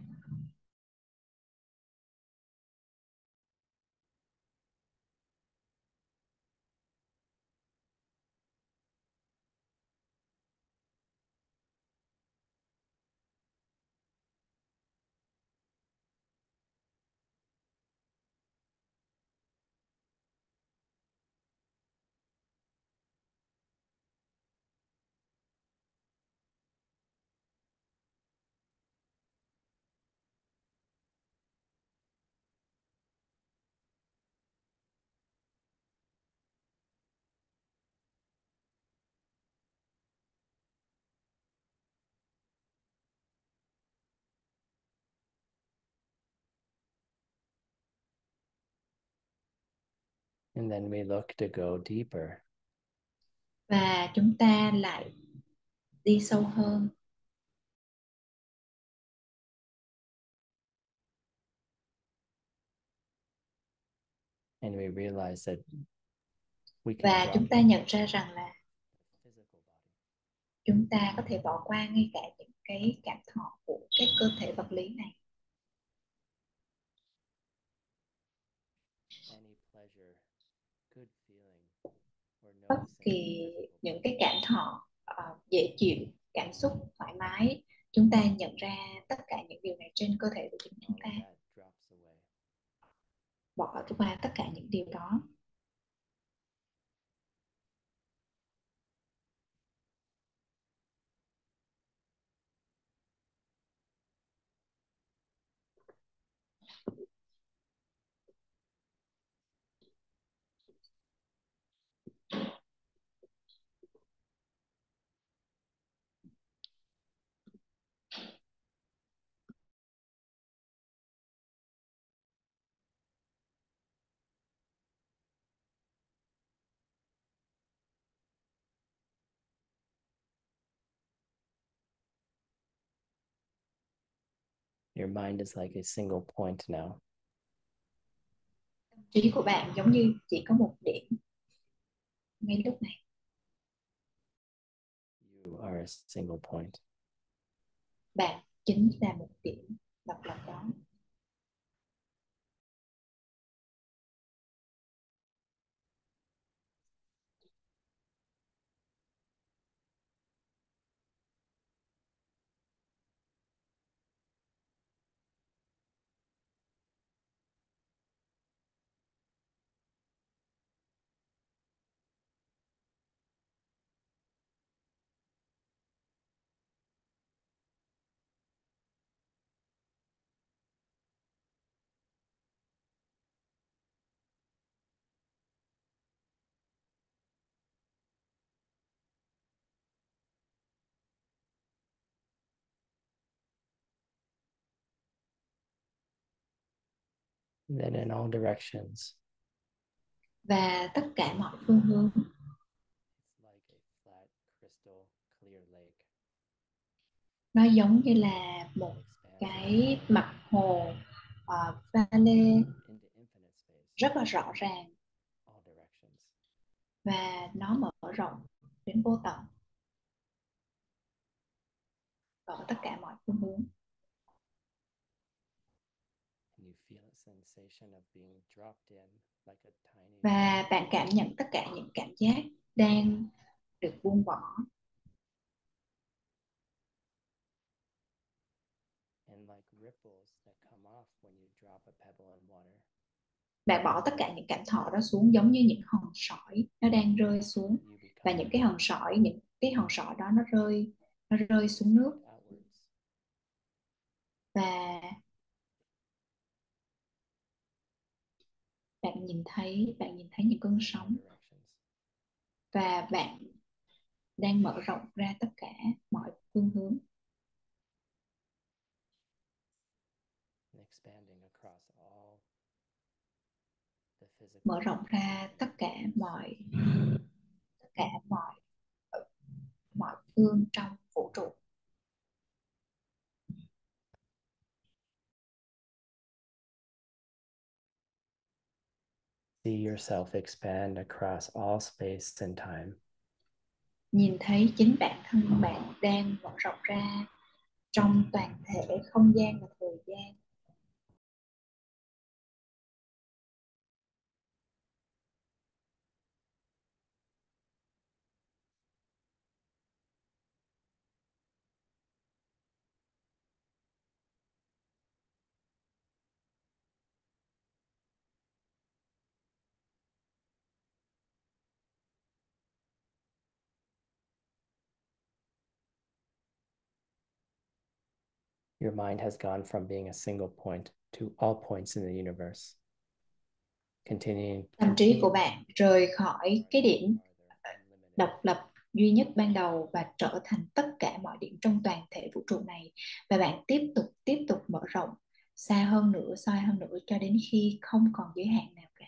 And then we look to go deeper. và chúng ta lại đi sâu hơn. And we realize that we can và chúng ta nhận ra rằng là chúng ta có thể bỏ qua ngay cả những cái cảm thọ của cái cơ thể vật lý này Any pleasure, good feeling, or bất kỳ những cái cảm thọ ờ, dễ chịu cảm xúc thoải mái chúng ta nhận ra tất cả những điều này trên cơ thể của chính chúng ta. Bỏ qua tất cả những điều đó Your mind is like a single point now. trí của bạn giống như chỉ có một điểm ngay lúc này You are a single point. bạn chính là một điểm độc lập đó And in all directions, và tất cả mọi phương hướng. It's like a flat, crystal clear lake. nó giống như là một cái mặt hồ uh, pha lê rất là rõ ràng. All directions. và nó mở rộng đến vô tận. Ở tất cả mọi phương hướng And you feel a sensation of being dropped in like a tiny và bạn cảm nhận tất cả những cảm giác đang được buông bỏ. Bạn bỏ tất cả những cảm thọ đó xuống giống như những hòn sỏi nó đang rơi xuống. Và những cái hòn sỏi những cái hòn sỏi đó nó rơi nó rơi xuống nước. Và bạn nhìn thấy bạn nhìn thấy những cơn sóng. Và bạn đang mở rộng ra tất cả mọi phương hướng. And expanding across all the physical mở rộng ra tất cả mọi tất cả mọi mọi phương trong vũ trụ See yourself expand across all space and time. nhìn thấy chính bản thân bạn đang mở rộng ra trong toàn thể không gian và thời gian Your mind has gone from being a single point to all points in the universe. Continuing tâm trí của bạn rời khỏi cái điểm độc lập duy nhất ban đầu và trở thành tất cả mọi điểm trong toàn thể vũ trụ này? Và bạn tiếp tục tiếp tục mở rộng xa hơn nữa xa hơn nữa cho đến khi không còn giới hạn nào cả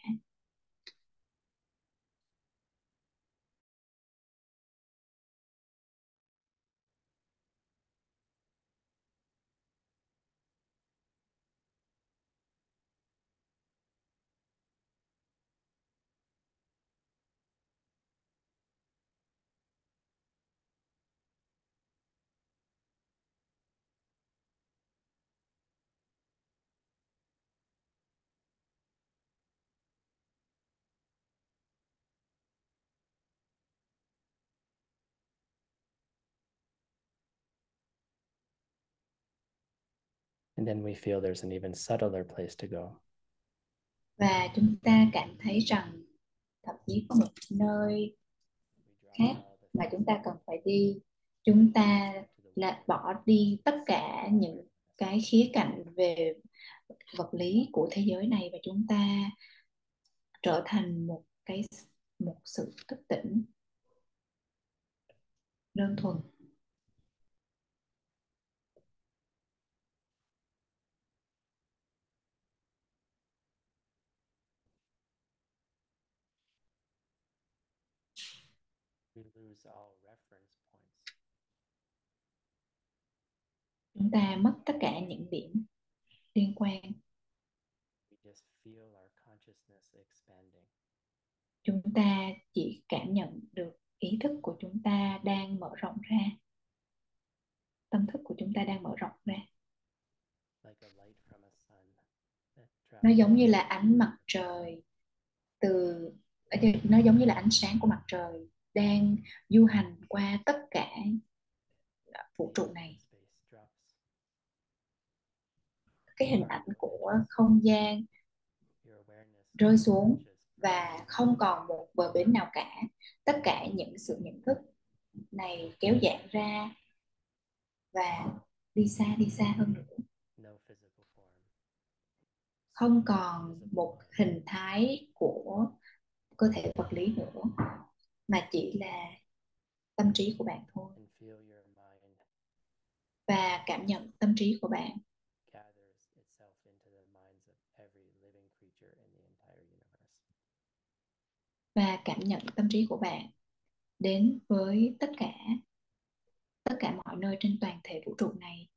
And then we feel there's an even subtler place to go. và chúng ta cảm thấy rằng thậm chí có một nơi khác mà chúng ta cần phải đi chúng ta là bỏ đi tất cả những cái khía cạnh về vật lý của thế giới này và chúng ta trở thành một cái, một sự thức tỉnh đơn thuần we lose all reference points chúng ta mất tất cả những điểm liên quan. We just feel our consciousness expanding. chúng ta chỉ cảm nhận được ý thức của chúng ta đang mở rộng ra. Tâm thức của chúng ta đang mở rộng ra. Like a light from a sun that nó giống như là ánh mặt trời từ nó giống như là ánh sáng của mặt trời đang du hành qua tất cả vũ trụ này space drops cái hình ảnh của không gian rơi xuống và không còn một bờ bến nào cả. Tất cả những sự nhận thức này kéo giãn ra và đi xa đi xa hơn nữa. Không còn một hình thái của cơ thể vật lý nữa, mà chỉ là tâm trí của bạn thôi. Và cảm nhận tâm trí của bạn gathers itself into the minds of every living creature in the entire universe và cảm nhận tâm trí của bạn đến với tất cả tất cả mọi nơi trên toàn thể vũ trụ này.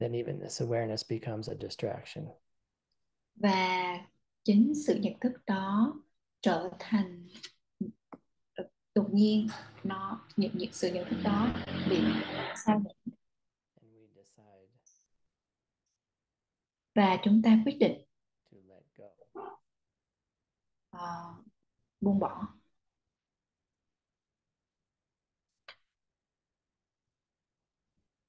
Then even this awareness becomes a distraction. và chính sự nhận thức đó trở thành đột nhiên nó những, những sự nhận thức đó bị sao nhãng. Và chúng ta quyết định ờ, buông bỏ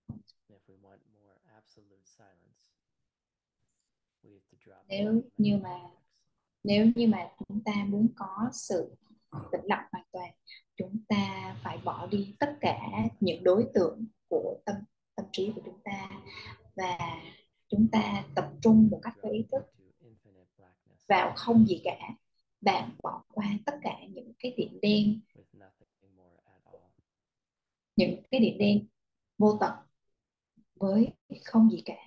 And if we want more absolute silence, we have to drop Nếu như mà- nếu như mà chúng ta muốn có sự tĩnh lặng hoàn toàn chúng ta phải bỏ đi tất cả những đối tượng của tâm tâm trí của chúng ta và chúng ta tập trung một cách có ý thức vào không gì cả. Bạn bỏ qua tất cả những cái điểm đen những cái điểm đen vô tận với không gì cả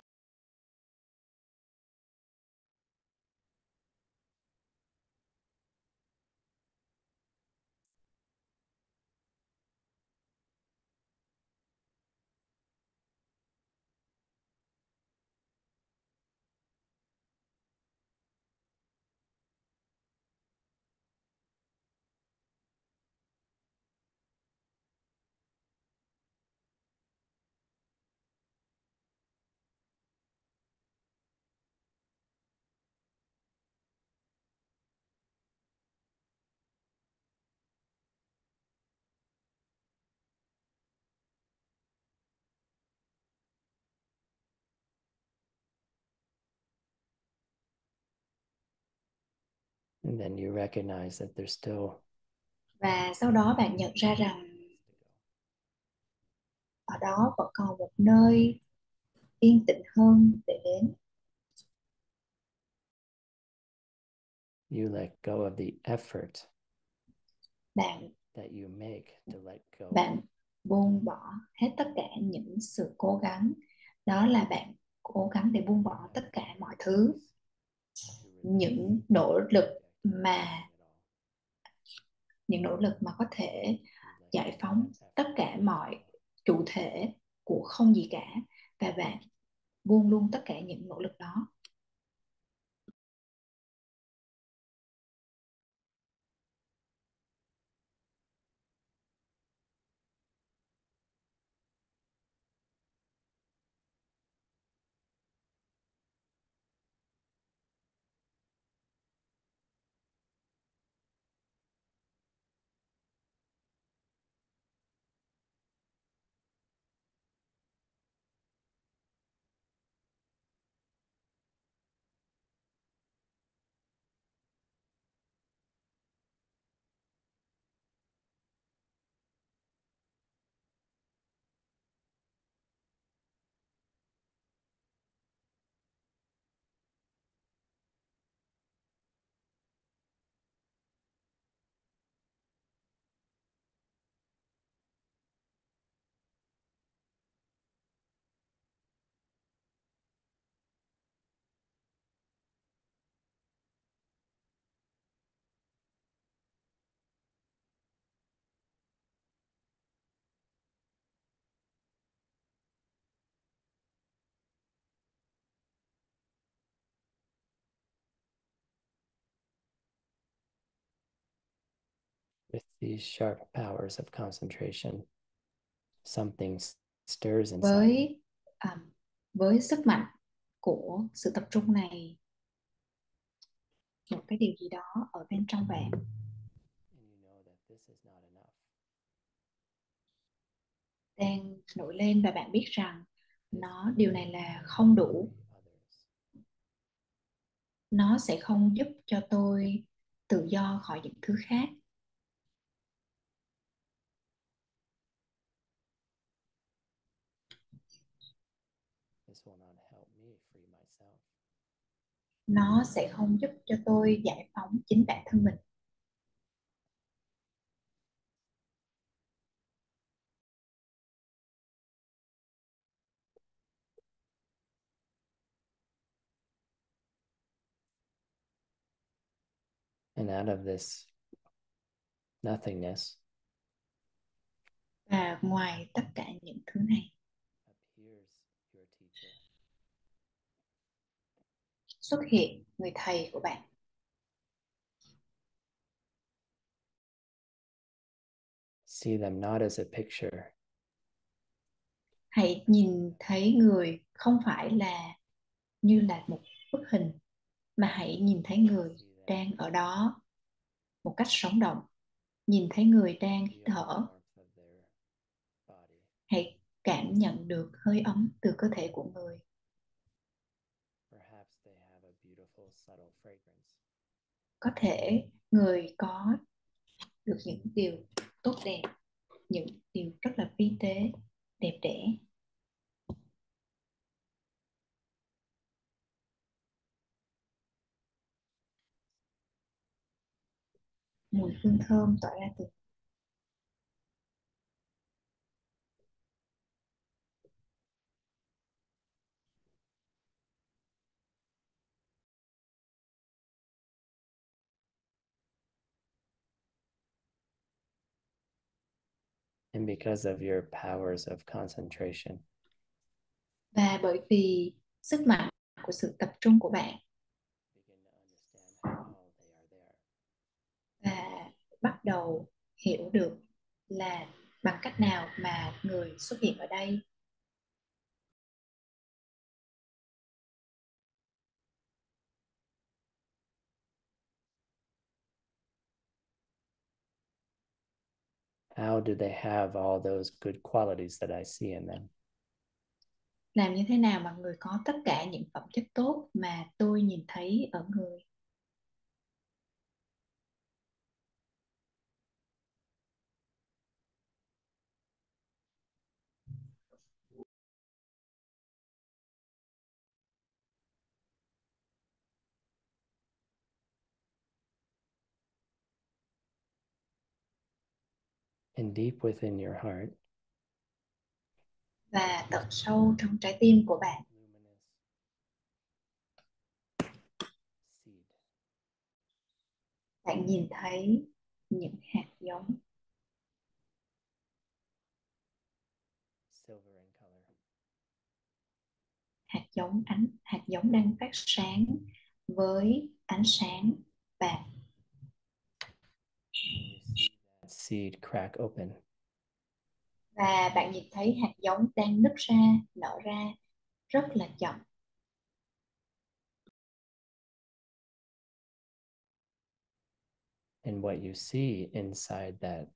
And then you recognize that there's still và sau đó bạn nhận ra rằng to go. ở đó vẫn còn một nơi yên tĩnh hơn để đến You let go of the effort bạn that you make to let go. bạn buông bỏ hết tất cả những sự cố gắng đó là bạn cố gắng để buông bỏ tất cả mọi thứ những nỗ lực mà những nỗ lực mà có thể giải phóng tất cả mọi chủ thể của không gì cả, và bạn buông luôn tất cả những nỗ lực đó With these sharp powers of concentration, something stirs inside. với um, với sức mạnh của sự tập trung này một cái điều gì đó ở bên trong bạn and you know that this is not enough. đang nổi lên và bạn biết rằng nó điều này là không đủ nó sẽ không giúp cho tôi tự do khỏi những thứ khác This will not help me free myself. Nó sẽ không giúp cho tôi giải phóng chính bản thân mình. And out of this nothingness. Và ngoài tất cả những thứ này appears your teacher. Xuất hiện người thầy của bạn? See them not as a picture, hãy nhìn thấy người không phải là như là một bức hình mà hãy nhìn thấy người đang ở đó một cách sống động. Nhìn thấy người đang hít thở. Hãy cảm nhận được hơi ấm từ cơ thể của người Perhaps they have a beautiful, subtle fragrance có thể người có được những điều tốt đẹp, những điều rất là vi tế, đẹp đẽ. Mùi hương thơm tỏa ra từ And because of your powers of concentration, và bởi vì sức mạnh của sự tập trung của bạn. Và bắt đầu hiểu được là bằng cách nào mà người xuất hiện ở đây How do they have all those good qualities that I see in them? làm như thế nào mà người có tất cả những phẩm chất tốt mà tôi nhìn thấy ở người And deep within your heart, và tận sâu trong trái tim của bạn. Bạn nhìn thấy những hạt giống. Silver in color. hạt giống ánh hạt giống đang phát sáng với ánh sáng vàng And you see that seed crack open. và bạn nhìn thấy hạt giống đang nứt ra nở ra rất là chậm. And what you see inside that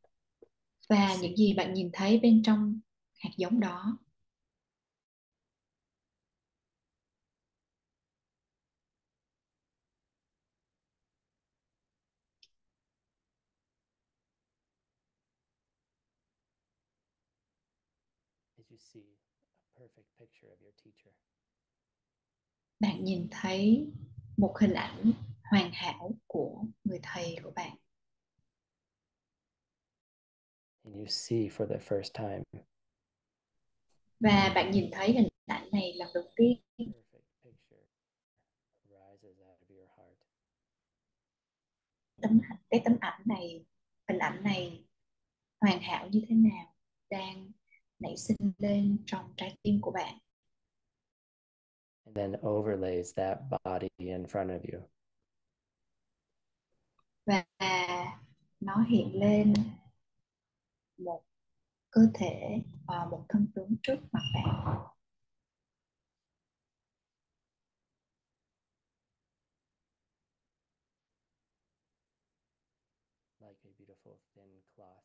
và những gì bạn nhìn thấy bên trong hạt giống đó is you see a perfect picture of your teacher. Bạn nhìn thấy một hình ảnh hoàn hảo của người thầy của bạn. And you see for the first time. Và bạn nhìn thấy hình ảnh này lần đầu tiên. Tấm ảnh cái tấm ảnh này hình ảnh này hoàn hảo như thế nào đang nảy sinh lên trong trái tim của bạn and then overlays that body in front of you. và nó hiện lên một cơ thể và một thân tướng trước mặt bạn like a beautiful thin cloth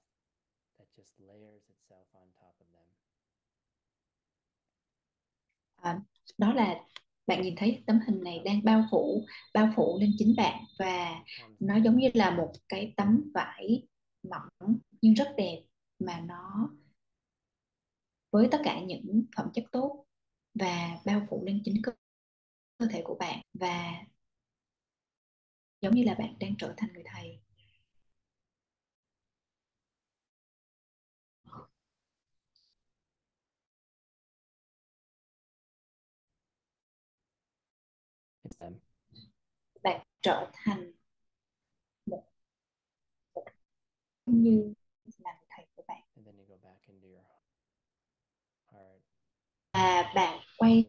that just layers itself on top of them. à, đó là bạn nhìn thấy tấm hình này đang bao phủ bao phủ lên chính bạn và nó giống như là một cái tấm vải mỏng nhưng rất đẹp mà nó với tất cả những phẩm chất tốt và bao phủ lên chính cơ thể của bạn và giống như là bạn đang trở thành người thầy. Trở thành một, như là người thầy của bạn. And then you go back into your heart, và bạn quay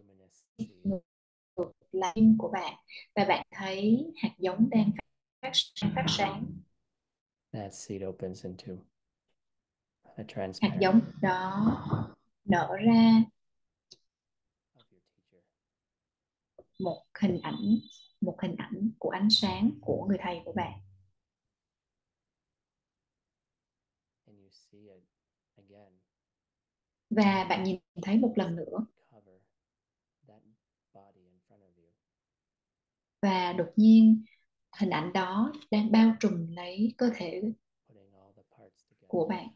ngược lại tim của bạn và bạn thấy hạt giống đang phát sáng phát sáng. That seed opens into a hạt transparent giống đó nở ra of your teacher. Một hình ảnh một hình ảnh của ánh sáng của người thầy của bạn. Và bạn nhìn thấy một lần nữa. Và đột nhiên hình ảnh đó đang bao trùm lấy cơ thể Của bạn.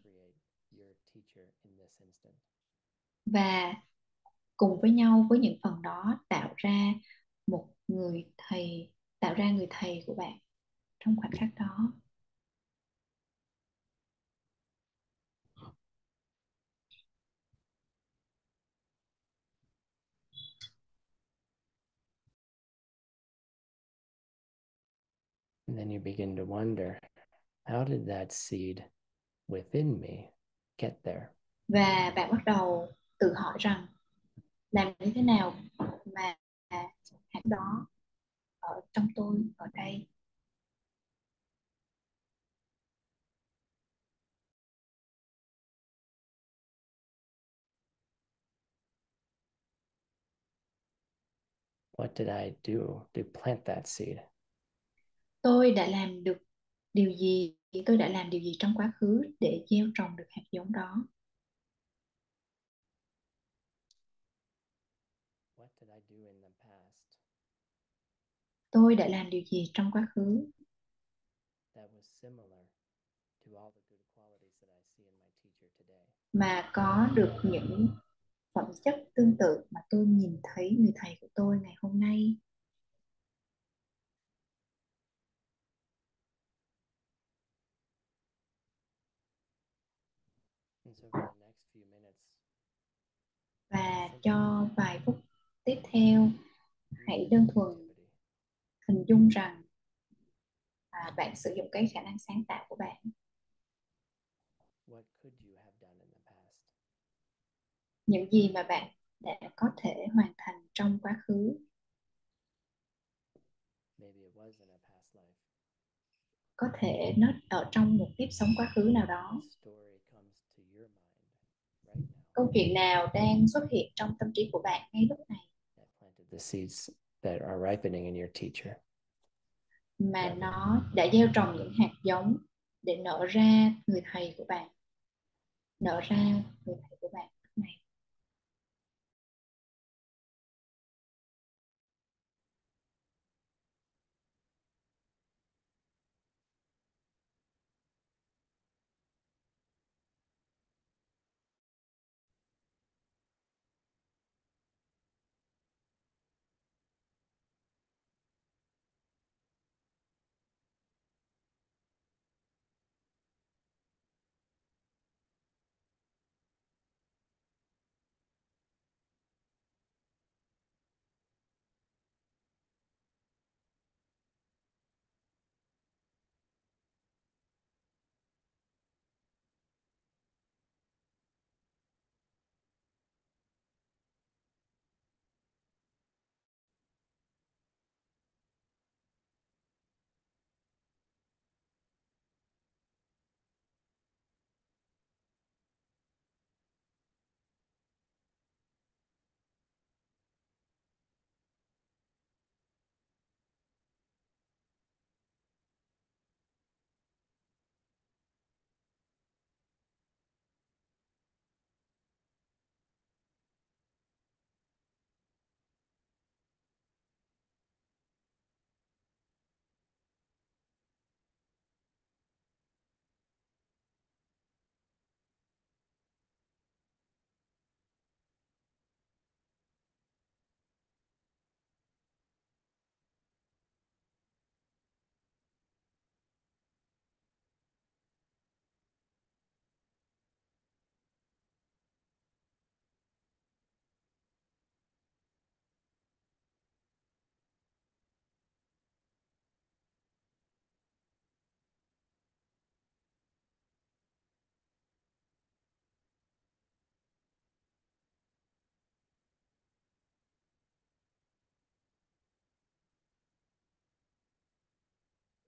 và cùng với nhau với những phần đó tạo ra một người thầy tạo ra người thầy của bạn trong khoảnh khắc đó And then you begin to wonder, how did that seed within me get there? và bạn bắt đầu tự hỏi rằng làm như thế nào đó ở trong tôi ở đây What did I do to plant that seed? tôi đã làm được điều gì tôi đã làm điều gì trong quá khứ để gieo trồng được hạt giống đó What did I do in the past tôi đã làm điều gì trong quá khứ? That was similar to all the good qualities that I see in my teacher today? mà có được những phẩm chất tương tự mà tôi nhìn thấy người thầy của tôi ngày hôm nay. So for the next few minutes, và cho vài phút tiếp theo hãy đơn thuần hình dung rằng à, bạn sử dụng cái khả năng sáng tạo của bạn. What could you have done in the past? những gì mà bạn đã có thể hoàn thành trong quá khứ. Maybe it was in a past life. có thể nó ở trong một kiếp sống quá khứ nào đó. What story comes to your mind right now. Câu chuyện nào đang xuất hiện trong tâm trí của bạn ngay lúc này that are ripening in your teacher? mà Dạ. nó đã gieo trồng những hạt giống để nở ra người thầy của bạn nở ra người thầy của bạn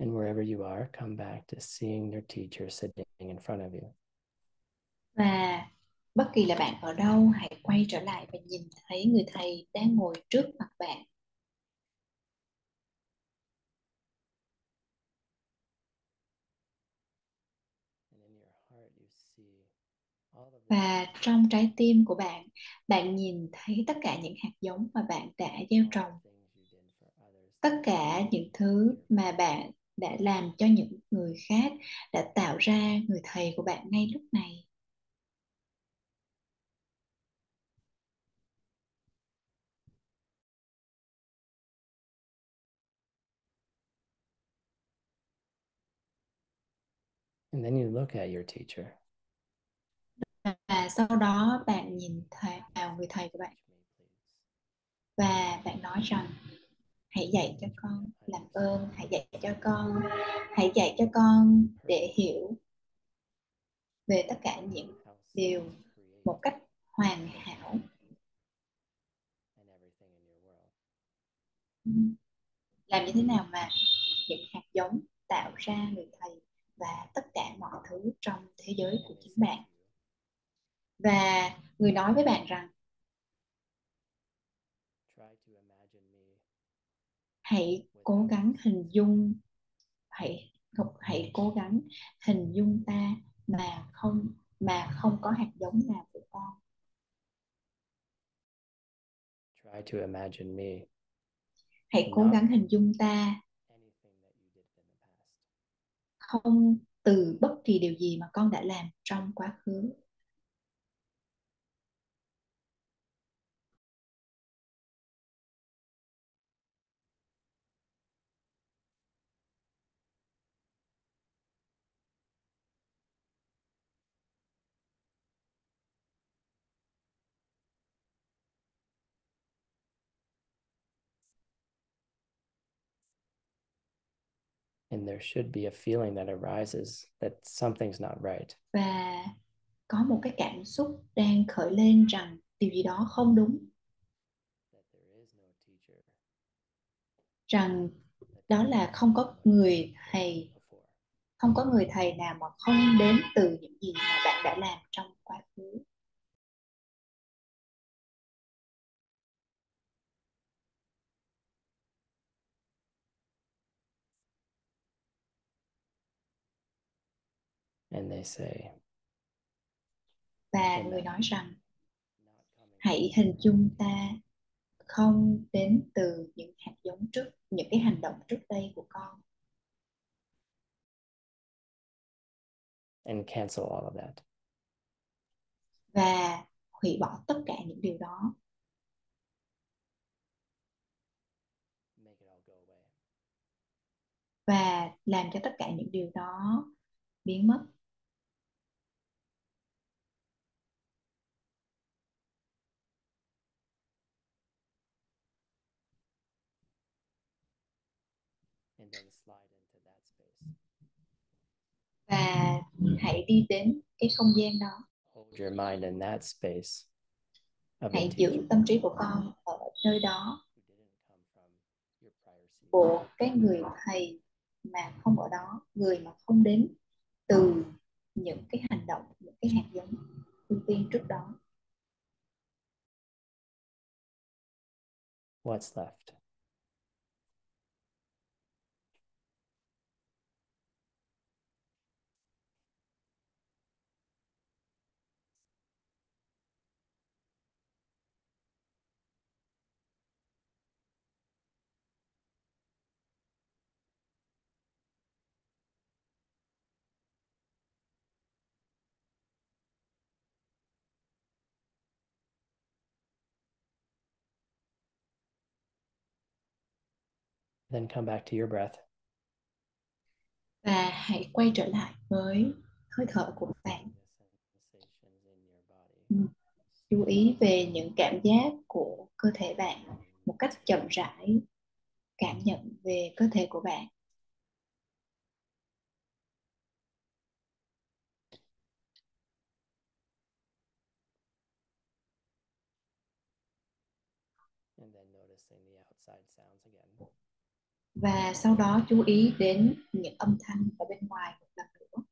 And wherever you are, come back to seeing your teacher sitting in front of you. và bất kỳ là bạn ở đâu hãy quay trở lại và nhìn thấy người thầy đang ngồi trước mặt bạn. And in your heart, you see all of the và trong trái tim của bạn bạn nhìn thấy tất cả những hạt giống mà bạn đã gieo trồng. tất cả những thứ mà bạn đã làm cho những người khác đã tạo ra người thầy của bạn ngay lúc này. And then you look at your teacher. và sau đó bạn nhìn thầy vào người thầy của bạn. Và bạn nói rằng hãy dạy cho con làm ơn, hãy dạy cho con, hãy dạy cho con để hiểu về tất cả những điều một cách hoàn hảo. Làm như thế nào mà những hạt giống tạo ra người thầy và tất cả mọi thứ trong thế giới của chính bạn? Và người nói với bạn rằng try to imagine me hãy cố gắng hình dung hãy hãy cố gắng hình dung ta mà không mà không có hạt giống nào của con try to imagine me. Hãy cố gắng hình dung ta. không từ bất kỳ điều gì mà con đã làm trong quá khứ And there should be a feeling that arises that something's not right. và có một cái cảm xúc đang khởi lên rằng điều gì đó không đúng That there is no teacher rằng đó là không có người thầy, không có người thầy nào mà không đến từ những gì mà bạn đã làm trong quá khứ And they say, và người nói rằng hãy hình dung ta không đến từ những hạt giống trước những cái hành động trước đây của con and cancel all of that. và hủy bỏ tất cả những điều đó Make it all go away. và làm cho tất cả những điều đó biến mất And then slide into that space. Và hãy đi đến cái không gian đó. Hold your mind in that space. Hãy giữ tâm trí của con ở nơi đó. Của cái người thầy mà không ở đó người mà không đến từ những cái hành động những cái hạt giống ưu tiên trước đó. What's left? Then come back to your breath. và hãy quay trở lại với hơi thở của bạn. Ừ. Chú ý về những cảm giác của cơ thể bạn một cách chậm rãi. Cảm nhận về cơ thể của bạn And then noticing the outside sounds again và sau đó chú ý đến những âm thanh ở bên ngoài một lần nữa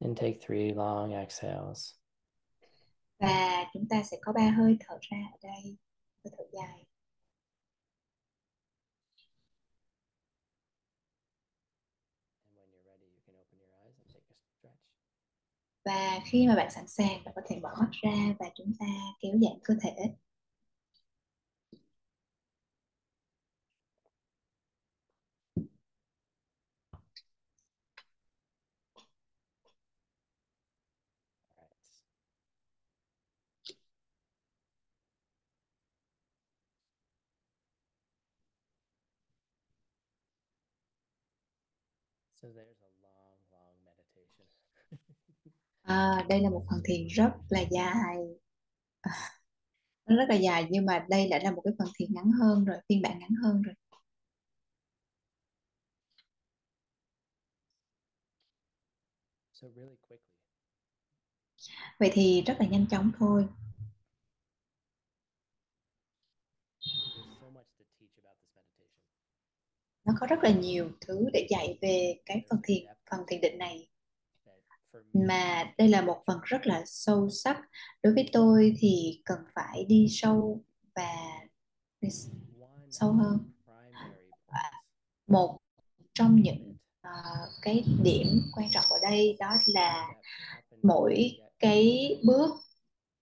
And take three long exhales. và chúng ta sẽ có ba hơi thở ra ở đây hơi thở dài And when you're ready, you can open your eyes and take a stretch và khi mà bạn sẵn sàng, bạn có thể mở mắt ra và chúng ta kéo giãn cơ thể. So there's a long, long meditation à, đây là một phần thiền rất là dài. À, nó rất là dài nhưng mà đây lại là một cái phần thiền ngắn hơn rồi phiên bản ngắn hơn rồi. So really quickly, vậy thì rất là nhanh chóng thôi. There's so much to teach about this meditation. nó có rất là nhiều thứ để dạy về cái phần thiền phần thiền định này mà đây là một phần rất là sâu sắc. Đối với tôi thì cần phải đi sâu và đi sâu hơn. Một trong những uh, cái điểm quan trọng ở đây đó là mỗi cái bước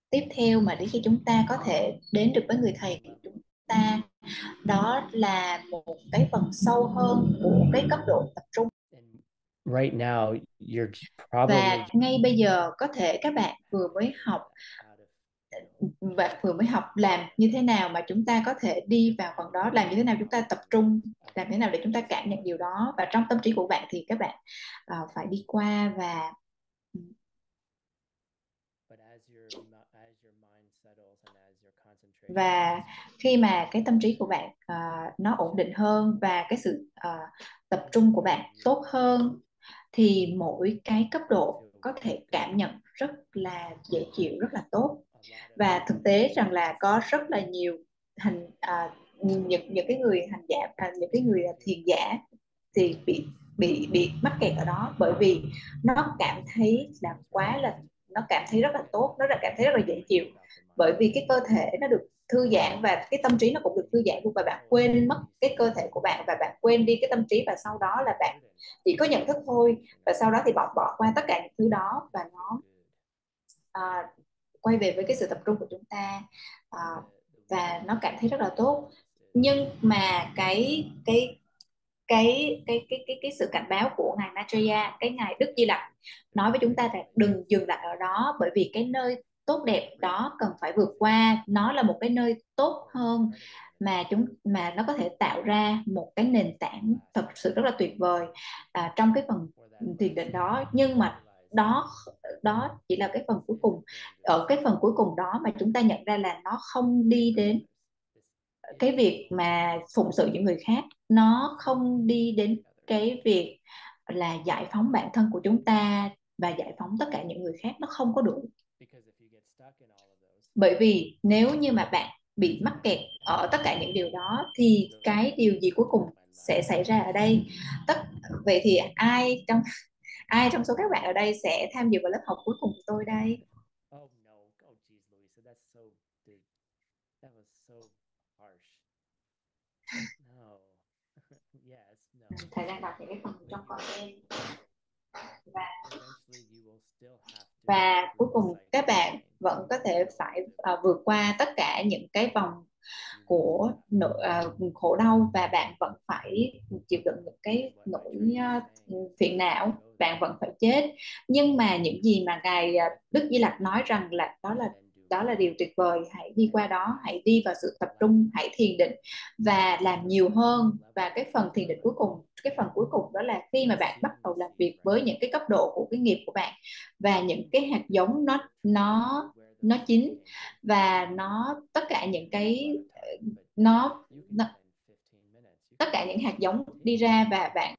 tiếp theo mà để khi chúng ta có thể đến được với người thầy của chúng ta đó là một cái phần sâu hơn của cái cấp độ tập trung right now you're j- và probably ngay bây giờ có thể các bạn vừa mới học và vừa mới học làm như thế nào mà chúng ta có thể đi vào phần đó làm như thế nào chúng ta tập trung làm thế nào để chúng ta cảm nhận điều đó. Và trong tâm trí của bạn thì các bạn uh, phải đi qua và và khi mà cái tâm trí của bạn uh, nó ổn định hơn và cái sự uh, tập trung của bạn tốt hơn thì mỗi cái cấp độ có thể cảm nhận rất là dễ chịu rất là tốt. Và thực tế rằng là có rất là nhiều hành à, những những cái người hành giả à, những cái người thiền giả thì bị bị bị mắc kẹt ở đó bởi vì nó cảm thấy là quá là nó cảm thấy rất là tốt nó là cảm thấy rất là dễ chịu. Bởi vì cái cơ thể nó được thư giãn và cái tâm trí nó cũng được thư giãn luôn và bạn quên mất cái cơ thể của bạn và bạn quên đi cái tâm trí và sau đó là bạn chỉ có nhận thức thôi và sau đó thì bỏ bỏ qua tất cả những thứ đó và nó à, quay về với cái sự tập trung của chúng ta à, và nó cảm thấy rất là tốt. Nhưng mà cái cái cái cái cái cái cái sự cảnh báo của ngài Maitreya cái ngài Đức Di Lặc nói với chúng ta là đừng dừng lại ở đó bởi vì cái nơi tốt đẹp đó cần phải vượt qua. Nó là một cái nơi tốt hơn mà chúng mà nó có thể tạo ra một cái nền tảng thật sự rất là tuyệt vời à, trong cái phần thiền định đó. Nhưng mà đó đó chỉ là cái phần cuối cùng. Ở cái phần cuối cùng đó mà chúng ta nhận ra là nó không đi đến cái việc mà phụng sự những người khác. Nó không đi đến cái việc là giải phóng bản thân của chúng ta và giải phóng tất cả những người khác. Nó không có đủ bởi vì nếu như mà bạn bị mắc kẹt ở tất cả những điều đó thì cái điều gì cuối cùng sẽ xảy ra ở đây? Tất vậy thì ai trong ai trong số các bạn ở đây sẽ tham dự vào lớp học cuối cùng của tôi đây? Oh, thời gian [LAUGHS] đọc những cái phần trong comment và và cuối cùng các bạn vẫn có thể phải uh, vượt qua tất cả những cái vòng của nỗi uh, khổ đau và bạn vẫn phải chịu đựng những cái nỗi uh, phiền não bạn vẫn phải chết. Nhưng mà những gì mà ngài Đức Di Lặc nói rằng là đó là đó là điều tuyệt vời. Hãy đi qua đó hãy đi vào sự tập trung hãy thiền định và làm nhiều hơn. Và cái phần thiền định cuối cùng cái phần cuối cùng đó là khi mà bạn bắt đầu làm việc với những cái cấp độ của cái nghiệp của bạn và những cái hạt giống nó nó nó chín và nó tất cả những cái nó, nó tất cả những hạt giống đi ra và bạn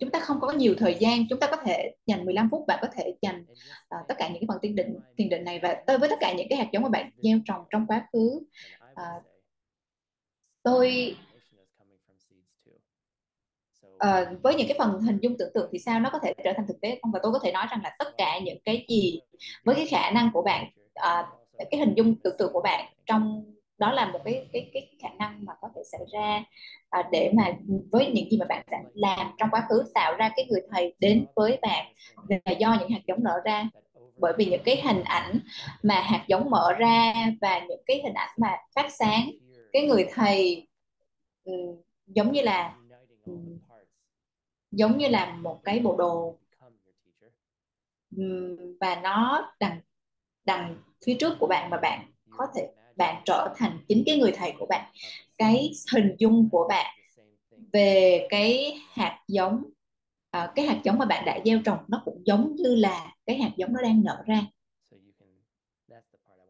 chúng ta không có nhiều thời gian chúng ta có thể dành 15 phút bạn có thể dành uh, tất cả những cái phần tiên định thiền định này và tới với tất cả những cái hạt giống mà bạn gieo trồng trong quá khứ. Uh, tôi uh, với những cái phần hình dung tưởng tượng thì sao? Nó có thể trở thành thực tế không? Và tôi có thể nói rằng là tất cả những cái gì với cái khả năng của bạn uh, cái hình dung tưởng tượng của bạn trong đó là một cái cái cái khả năng mà có thể xảy ra à, để mà với những gì mà bạn đã làm trong quá khứ tạo ra cái người thầy đến với bạn là do những hạt giống nở ra. Bởi vì những cái hình ảnh mà hạt giống mở ra và những cái hình ảnh mà phát sáng cái người thầy um, giống như là um, giống như là một cái bộ đồ. Um, và nó đằng đằng phía trước của bạn mà bạn có thể bạn trở thành chính cái người thầy của bạn. Cái hình dung của bạn về cái hạt giống à, cái hạt giống mà bạn đã gieo trồng nó cũng giống như là cái hạt giống nó đang nở ra.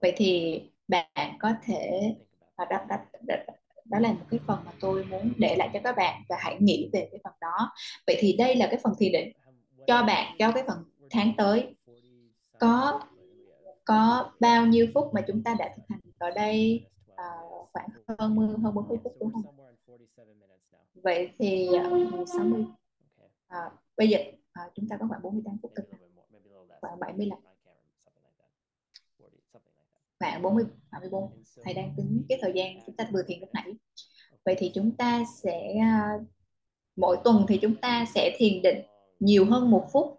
Vậy thì bạn có thể và đó, đó, đó, đó là một cái phần mà tôi muốn để lại cho các bạn và hãy nghĩ về cái phần đó. Vậy thì đây là cái phần thiền định. Cho bạn cho cái phần tháng tới có có bao nhiêu phút mà chúng ta đã thực hành ở đây uh, khoảng hơn hơn 40 phút đúng không? Vậy thì uh, 60 uh, bây giờ uh, chúng ta có khoảng 48 phút thực khoảng 75 khoảng 40 44. thầy đang tính cái thời gian chúng ta vừa thiền lúc nãy. Vậy thì chúng ta sẽ uh, mỗi tuần thì chúng ta sẽ thiền định nhiều hơn một phút.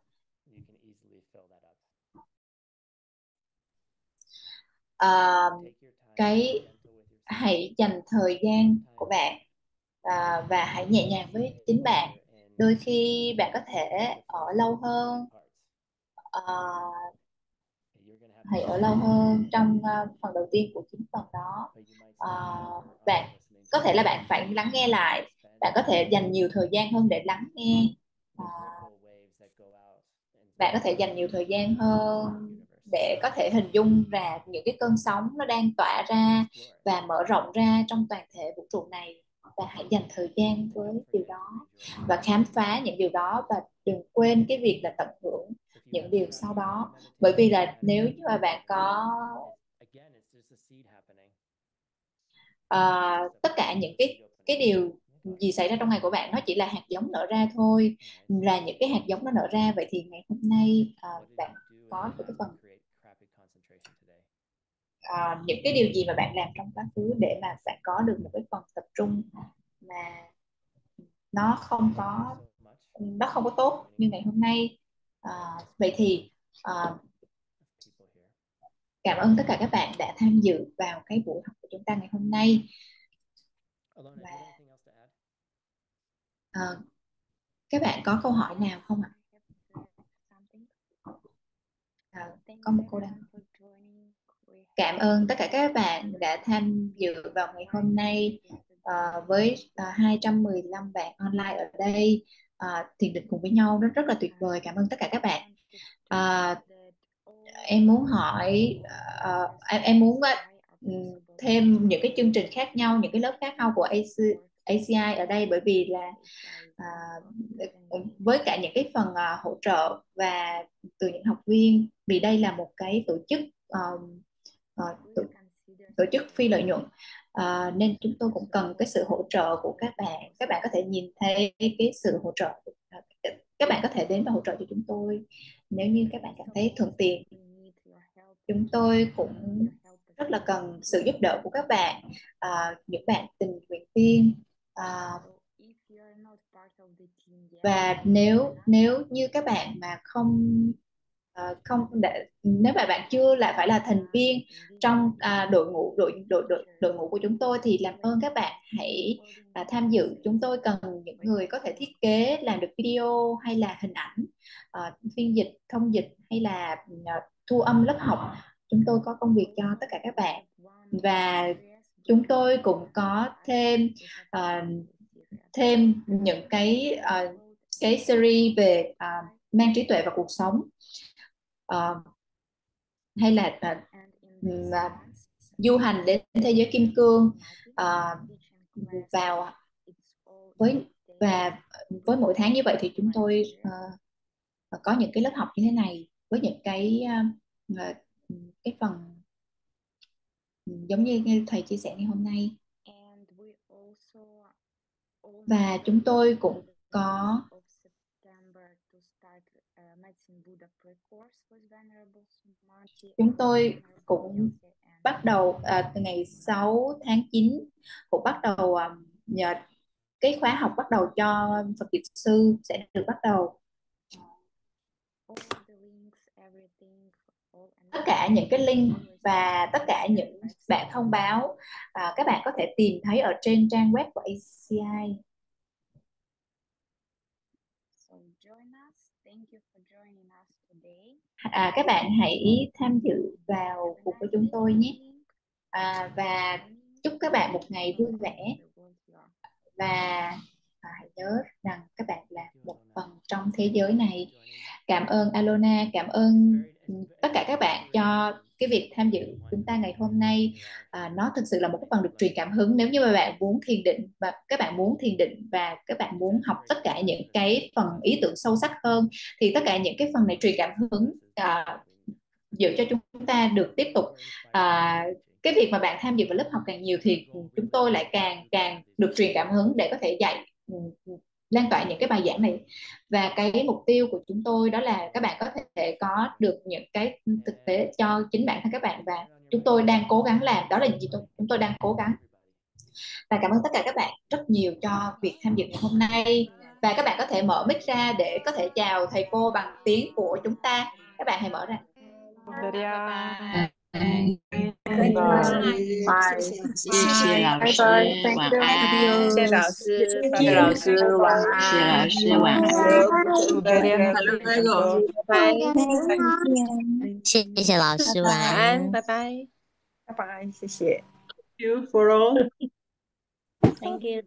Uh, cái hãy dành thời gian của bạn và, và hãy nhẹ nhàng với chính bạn. Đôi khi bạn có thể ở lâu hơn uh, hãy ở lâu hơn trong uh, phần đầu tiên của chính phần đó. Uh, bạn có thể là bạn phải lắng nghe lại bạn có thể dành nhiều thời gian hơn để lắng nghe. Uh, bạn có thể dành nhiều thời gian hơn để có thể hình dung ra những cái cơn sóng nó đang tỏa ra và mở rộng ra trong toàn thể vũ trụ này. Và hãy dành thời gian với điều đó và khám phá những điều đó và đừng quên cái việc là tận hưởng những điều sau đó. Bởi vì là nếu như mà bạn có uh, tất cả những cái cái điều gì xảy ra trong ngày của bạn nó chỉ là hạt giống nở ra thôi. Là những cái hạt giống nó nở ra vậy thì ngày hôm nay uh, bạn có được cái phần uh, những cái điều gì mà bạn làm trong quá khứ để mà bạn có được một cái phần tập trung mà nó không có nó không có tốt như ngày hôm nay. Uh, vậy thì uh, cảm ơn tất cả các bạn đã tham dự vào cái buổi học của chúng ta ngày hôm nay. Và uh, các bạn có câu hỏi nào không ạ? À, có một câu đang cảm ơn tất cả các bạn đã tham dự vào ngày hôm nay uh, với ờ, uh, 215 bạn online ở đây. Uh, thiền định cùng với nhau rất rất là tuyệt vời. Cảm ơn tất cả các bạn. Uh, em muốn hỏi uh, em, em muốn uh, thêm những cái chương trình khác nhau những cái lớp khác nhau của AC, ACI ở đây. Bởi vì là uh, với cả những cái phần uh, hỗ trợ và từ những học viên vì đây là một cái tổ chức um, uh, tổ, tổ chức phi lợi nhuận. uh, nên chúng tôi cũng cần cái sự hỗ trợ của các bạn. Các bạn có thể nhìn thấy cái sự hỗ trợ các bạn có thể đến và hỗ trợ cho chúng tôi. Nếu như các bạn cảm thấy thuận tiện chúng tôi cũng rất là cần sự giúp đỡ của các bạn uh, những bạn tình nguyện viên. Uh, và nếu nếu như các bạn mà không uh, không để nếu mà bạn chưa lại phải là thành viên trong uh, đội ngũ đội đội đội đội ngũ của chúng tôi thì làm ơn các bạn hãy uh, tham dự. Chúng tôi cần những người có thể thiết kế làm được video hay là hình ảnh uh, phiên dịch thông dịch hay là uh, thu âm lớp học. Chúng tôi có công việc cho tất cả các bạn. Và chúng tôi cũng có thêm uh, thêm những cái uh, cái series về uh, mang trí tuệ vào cuộc sống uh, hay là uh, uh, du hành đến thế giới kim cương uh, vào với và với mỗi tháng như vậy thì chúng tôi uh, có những cái lớp học như thế này với những cái uh, cái phần ừ, giống như thầy chia sẻ ngày hôm nay. Và chúng tôi cũng có chúng tôi cũng bắt đầu à, từ ngày 6 tháng 9 cũng bắt đầu à, nhờ cái khóa học bắt đầu cho Phật dịch sư sẽ được bắt đầu. Tất cả những cái link và tất cả những bản thông báo à, các bạn có thể tìm thấy ở trên trang web của ACI à, các bạn hãy tham dự vào cuộc của chúng tôi nhé. À, và chúc các bạn một ngày vui vẻ. Và à, hãy nhớ rằng các bạn là một phần trong thế giới này. Cảm ơn Alona cảm ơn tất cả các bạn cho cái việc tham dự chúng ta ngày hôm nay. À, nó thực sự là một cái phần được truyền cảm hứng. Nếu như mà bạn muốn thiền định và các bạn muốn thiền định và các bạn muốn học tất cả những cái phần ý tưởng sâu sắc hơn thì tất cả những cái phần này truyền cảm hứng À, uh, giữ cho chúng ta được tiếp tục uh, cái việc mà bạn tham dự vào lớp học càng nhiều thì chúng tôi lại càng càng được truyền cảm hứng để có thể dạy ừ, lan tỏa những cái bài giảng này. Và cái mục tiêu của chúng tôi đó là các bạn có thể có được những cái thực tế cho chính bản thân các bạn và chúng tôi đang cố gắng làm. Đó là gì chúng tôi đang cố gắng. Và cảm ơn tất cả các bạn rất nhiều cho việc tham dự ngày hôm nay. Và các bạn có thể mở mic ra để có thể chào thầy cô bằng tiếng của chúng ta các bạn hãy mở ra bye bye. Bye bye. bye. 谢谢老 Bye 师 bye. Thank 晚 you. 安。谢谢老师，谢拜谢拜老师晚安，谢谢老师晚安。 Hasta luego，拜谢谢老师，晚晚安，安。拜拜。拜拜，谢谢。 Thank you for all。 Thank you。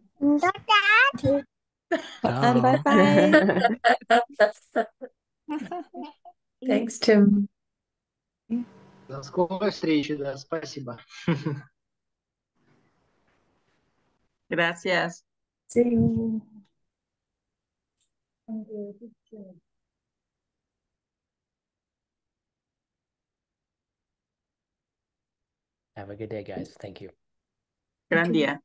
晚安，拜拜。 [LAUGHS] Thanks, Tim. До скорой встречи, да, спасибо. Gracias. See you. Have a good day, guys. Thank you. Gran día.